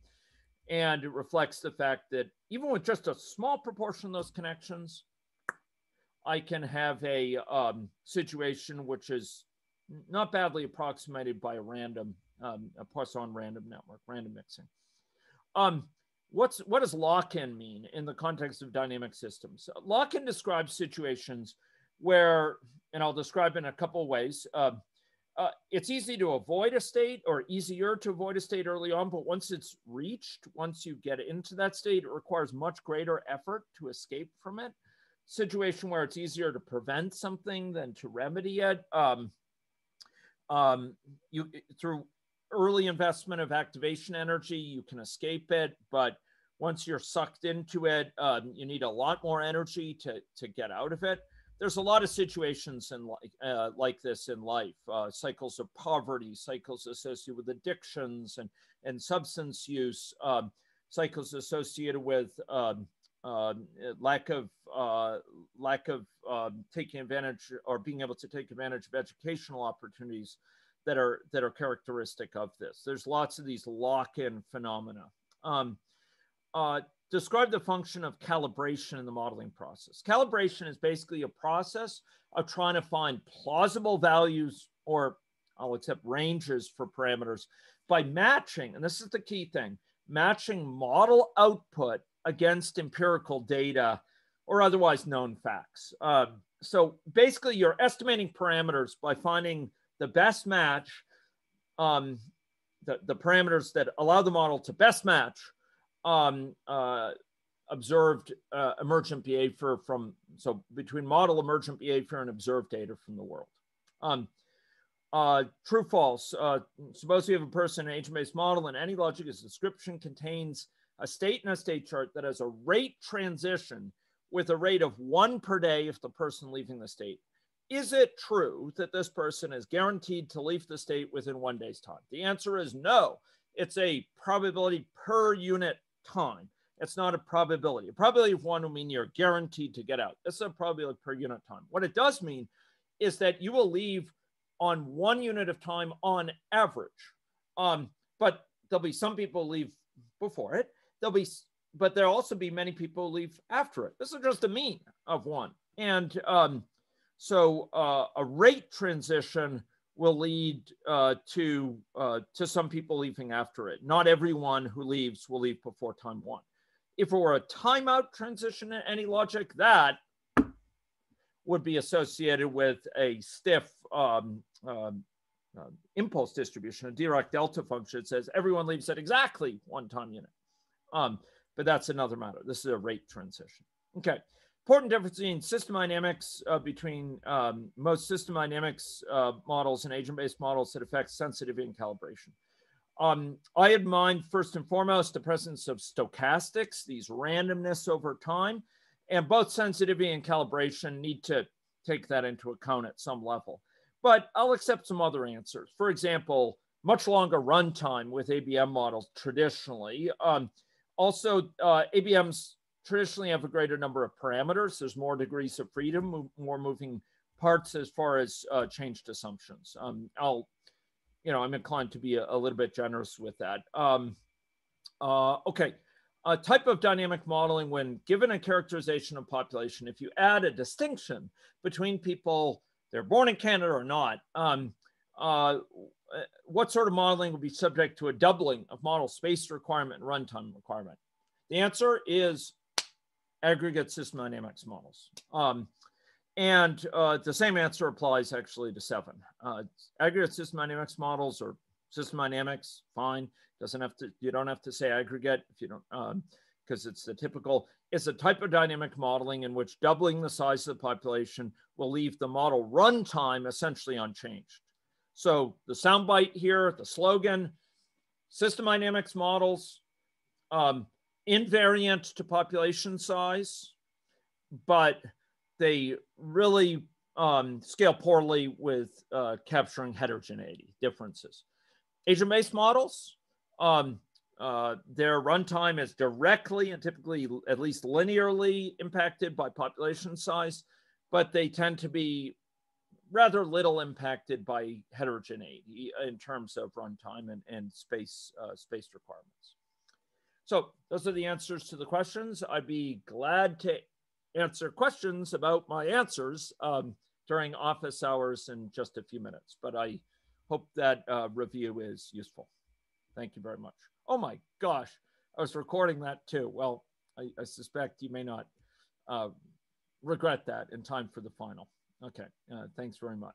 and it reflects the fact that even with just a small proportion of those connections, I can have a um, situation which is not badly approximated by a random, um, a Poisson random network, random mixing. Um, what's what does lock-in mean in the context of dynamic systems? Lock-in describes situations where, and I'll describe in a couple ways. Uh, uh, it's easy to avoid a state or easier to avoid a state early on, but once it's reached, once you get into that state, it requires much greater effort to escape from it. Situation where it's easier to prevent something than to remedy it. Um, um, you through early investment of activation energy, you can escape it, but once you're sucked into it, um, you need a lot more energy to to get out of it there's a lot of situations in like uh, like this in life uh, cycles of poverty cycles associated with addictions and and substance use um, cycles associated with um, uh, lack of uh, lack of um, taking advantage or being able to take advantage of educational opportunities that are that are characteristic of this there's lots of these lock-in phenomena um, uh, describe the function of calibration in the modeling process. Calibration is basically a process of trying to find plausible values or I'll accept ranges for parameters by matching, and this is the key thing, matching model output against empirical data or otherwise known facts. Uh, so basically you're estimating parameters by finding the best match, um, the, the parameters that allow the model to best match um, uh, observed uh, emergent behavior from, so between model emergent behavior and observed data from the world. Um, uh, true, false. Uh, suppose you have a person, in an agent-based model, and AnyLogic is description contains a state and a state chart that has a rate transition with a rate of one per day if the person leaving the state. Is it true that this person is guaranteed to leave the state within one day's time? The answer is no. It's a probability per unit time. It's not a probability. A probability of one will mean you're guaranteed to get out. It's a probability per unit time. What it does mean is that you will leave on one unit of time on average. Um, but there'll be some people leave before it. There'll be, but there'll also be many people leave after it. This is just a mean of one. And um, so uh, a rate transition will lead uh, to uh, to some people leaving after it. Not everyone who leaves will leave before time one. If it were a timeout transition in AnyLogic, that would be associated with a stiff um, um, uh, impulse distribution, a Dirac delta function. It says everyone leaves at exactly one time unit. Um, but that's another matter. This is a rate transition. Okay important difference in system dynamics uh, between um, most system dynamics uh, models and agent-based models that affect sensitivity and calibration. Um, I had in mind first and foremost the presence of stochastics, these randomness over time, and both sensitivity and calibration need to take that into account at some level. But I'll accept some other answers. For example, much longer runtime with ABM models traditionally. Um, also, uh, ABM's traditionally have a greater number of parameters. There's more degrees of freedom, more moving parts as far as uh, changed assumptions. Um, I'll, you know, I'm inclined to be a, a little bit generous with that. Um, uh, okay, a type of dynamic modeling when given a characterization of population, if you add a distinction between people, they're born in Canada or not, um, uh, what sort of modeling would be subject to a doubling of model space requirement and runtime requirement? The answer is aggregate system dynamics models. Um, and uh, the same answer applies actually to seven. Uh, aggregate system dynamics models or system dynamics, fine. Doesn't have to, you don't have to say aggregate if you don't, because um, it's the typical, it's a type of dynamic modeling in which doubling the size of the population will leave the model runtime essentially unchanged. So the soundbite here, the slogan, system dynamics models, um, invariant to population size, but they really um, scale poorly with uh, capturing heterogeneity differences. Agent-based models, um, uh, their runtime is directly and typically at least linearly impacted by population size, but they tend to be rather little impacted by heterogeneity in terms of runtime and, and space, uh, space requirements. So those are the answers to the questions. I'd be glad to answer questions about my answers um, during office hours in just a few minutes, but I hope that uh, review is useful. Thank you very much. Oh my gosh, I was recording that too. Well, I, I suspect you may not uh, regret that in time for the final. Okay, uh, thanks very much.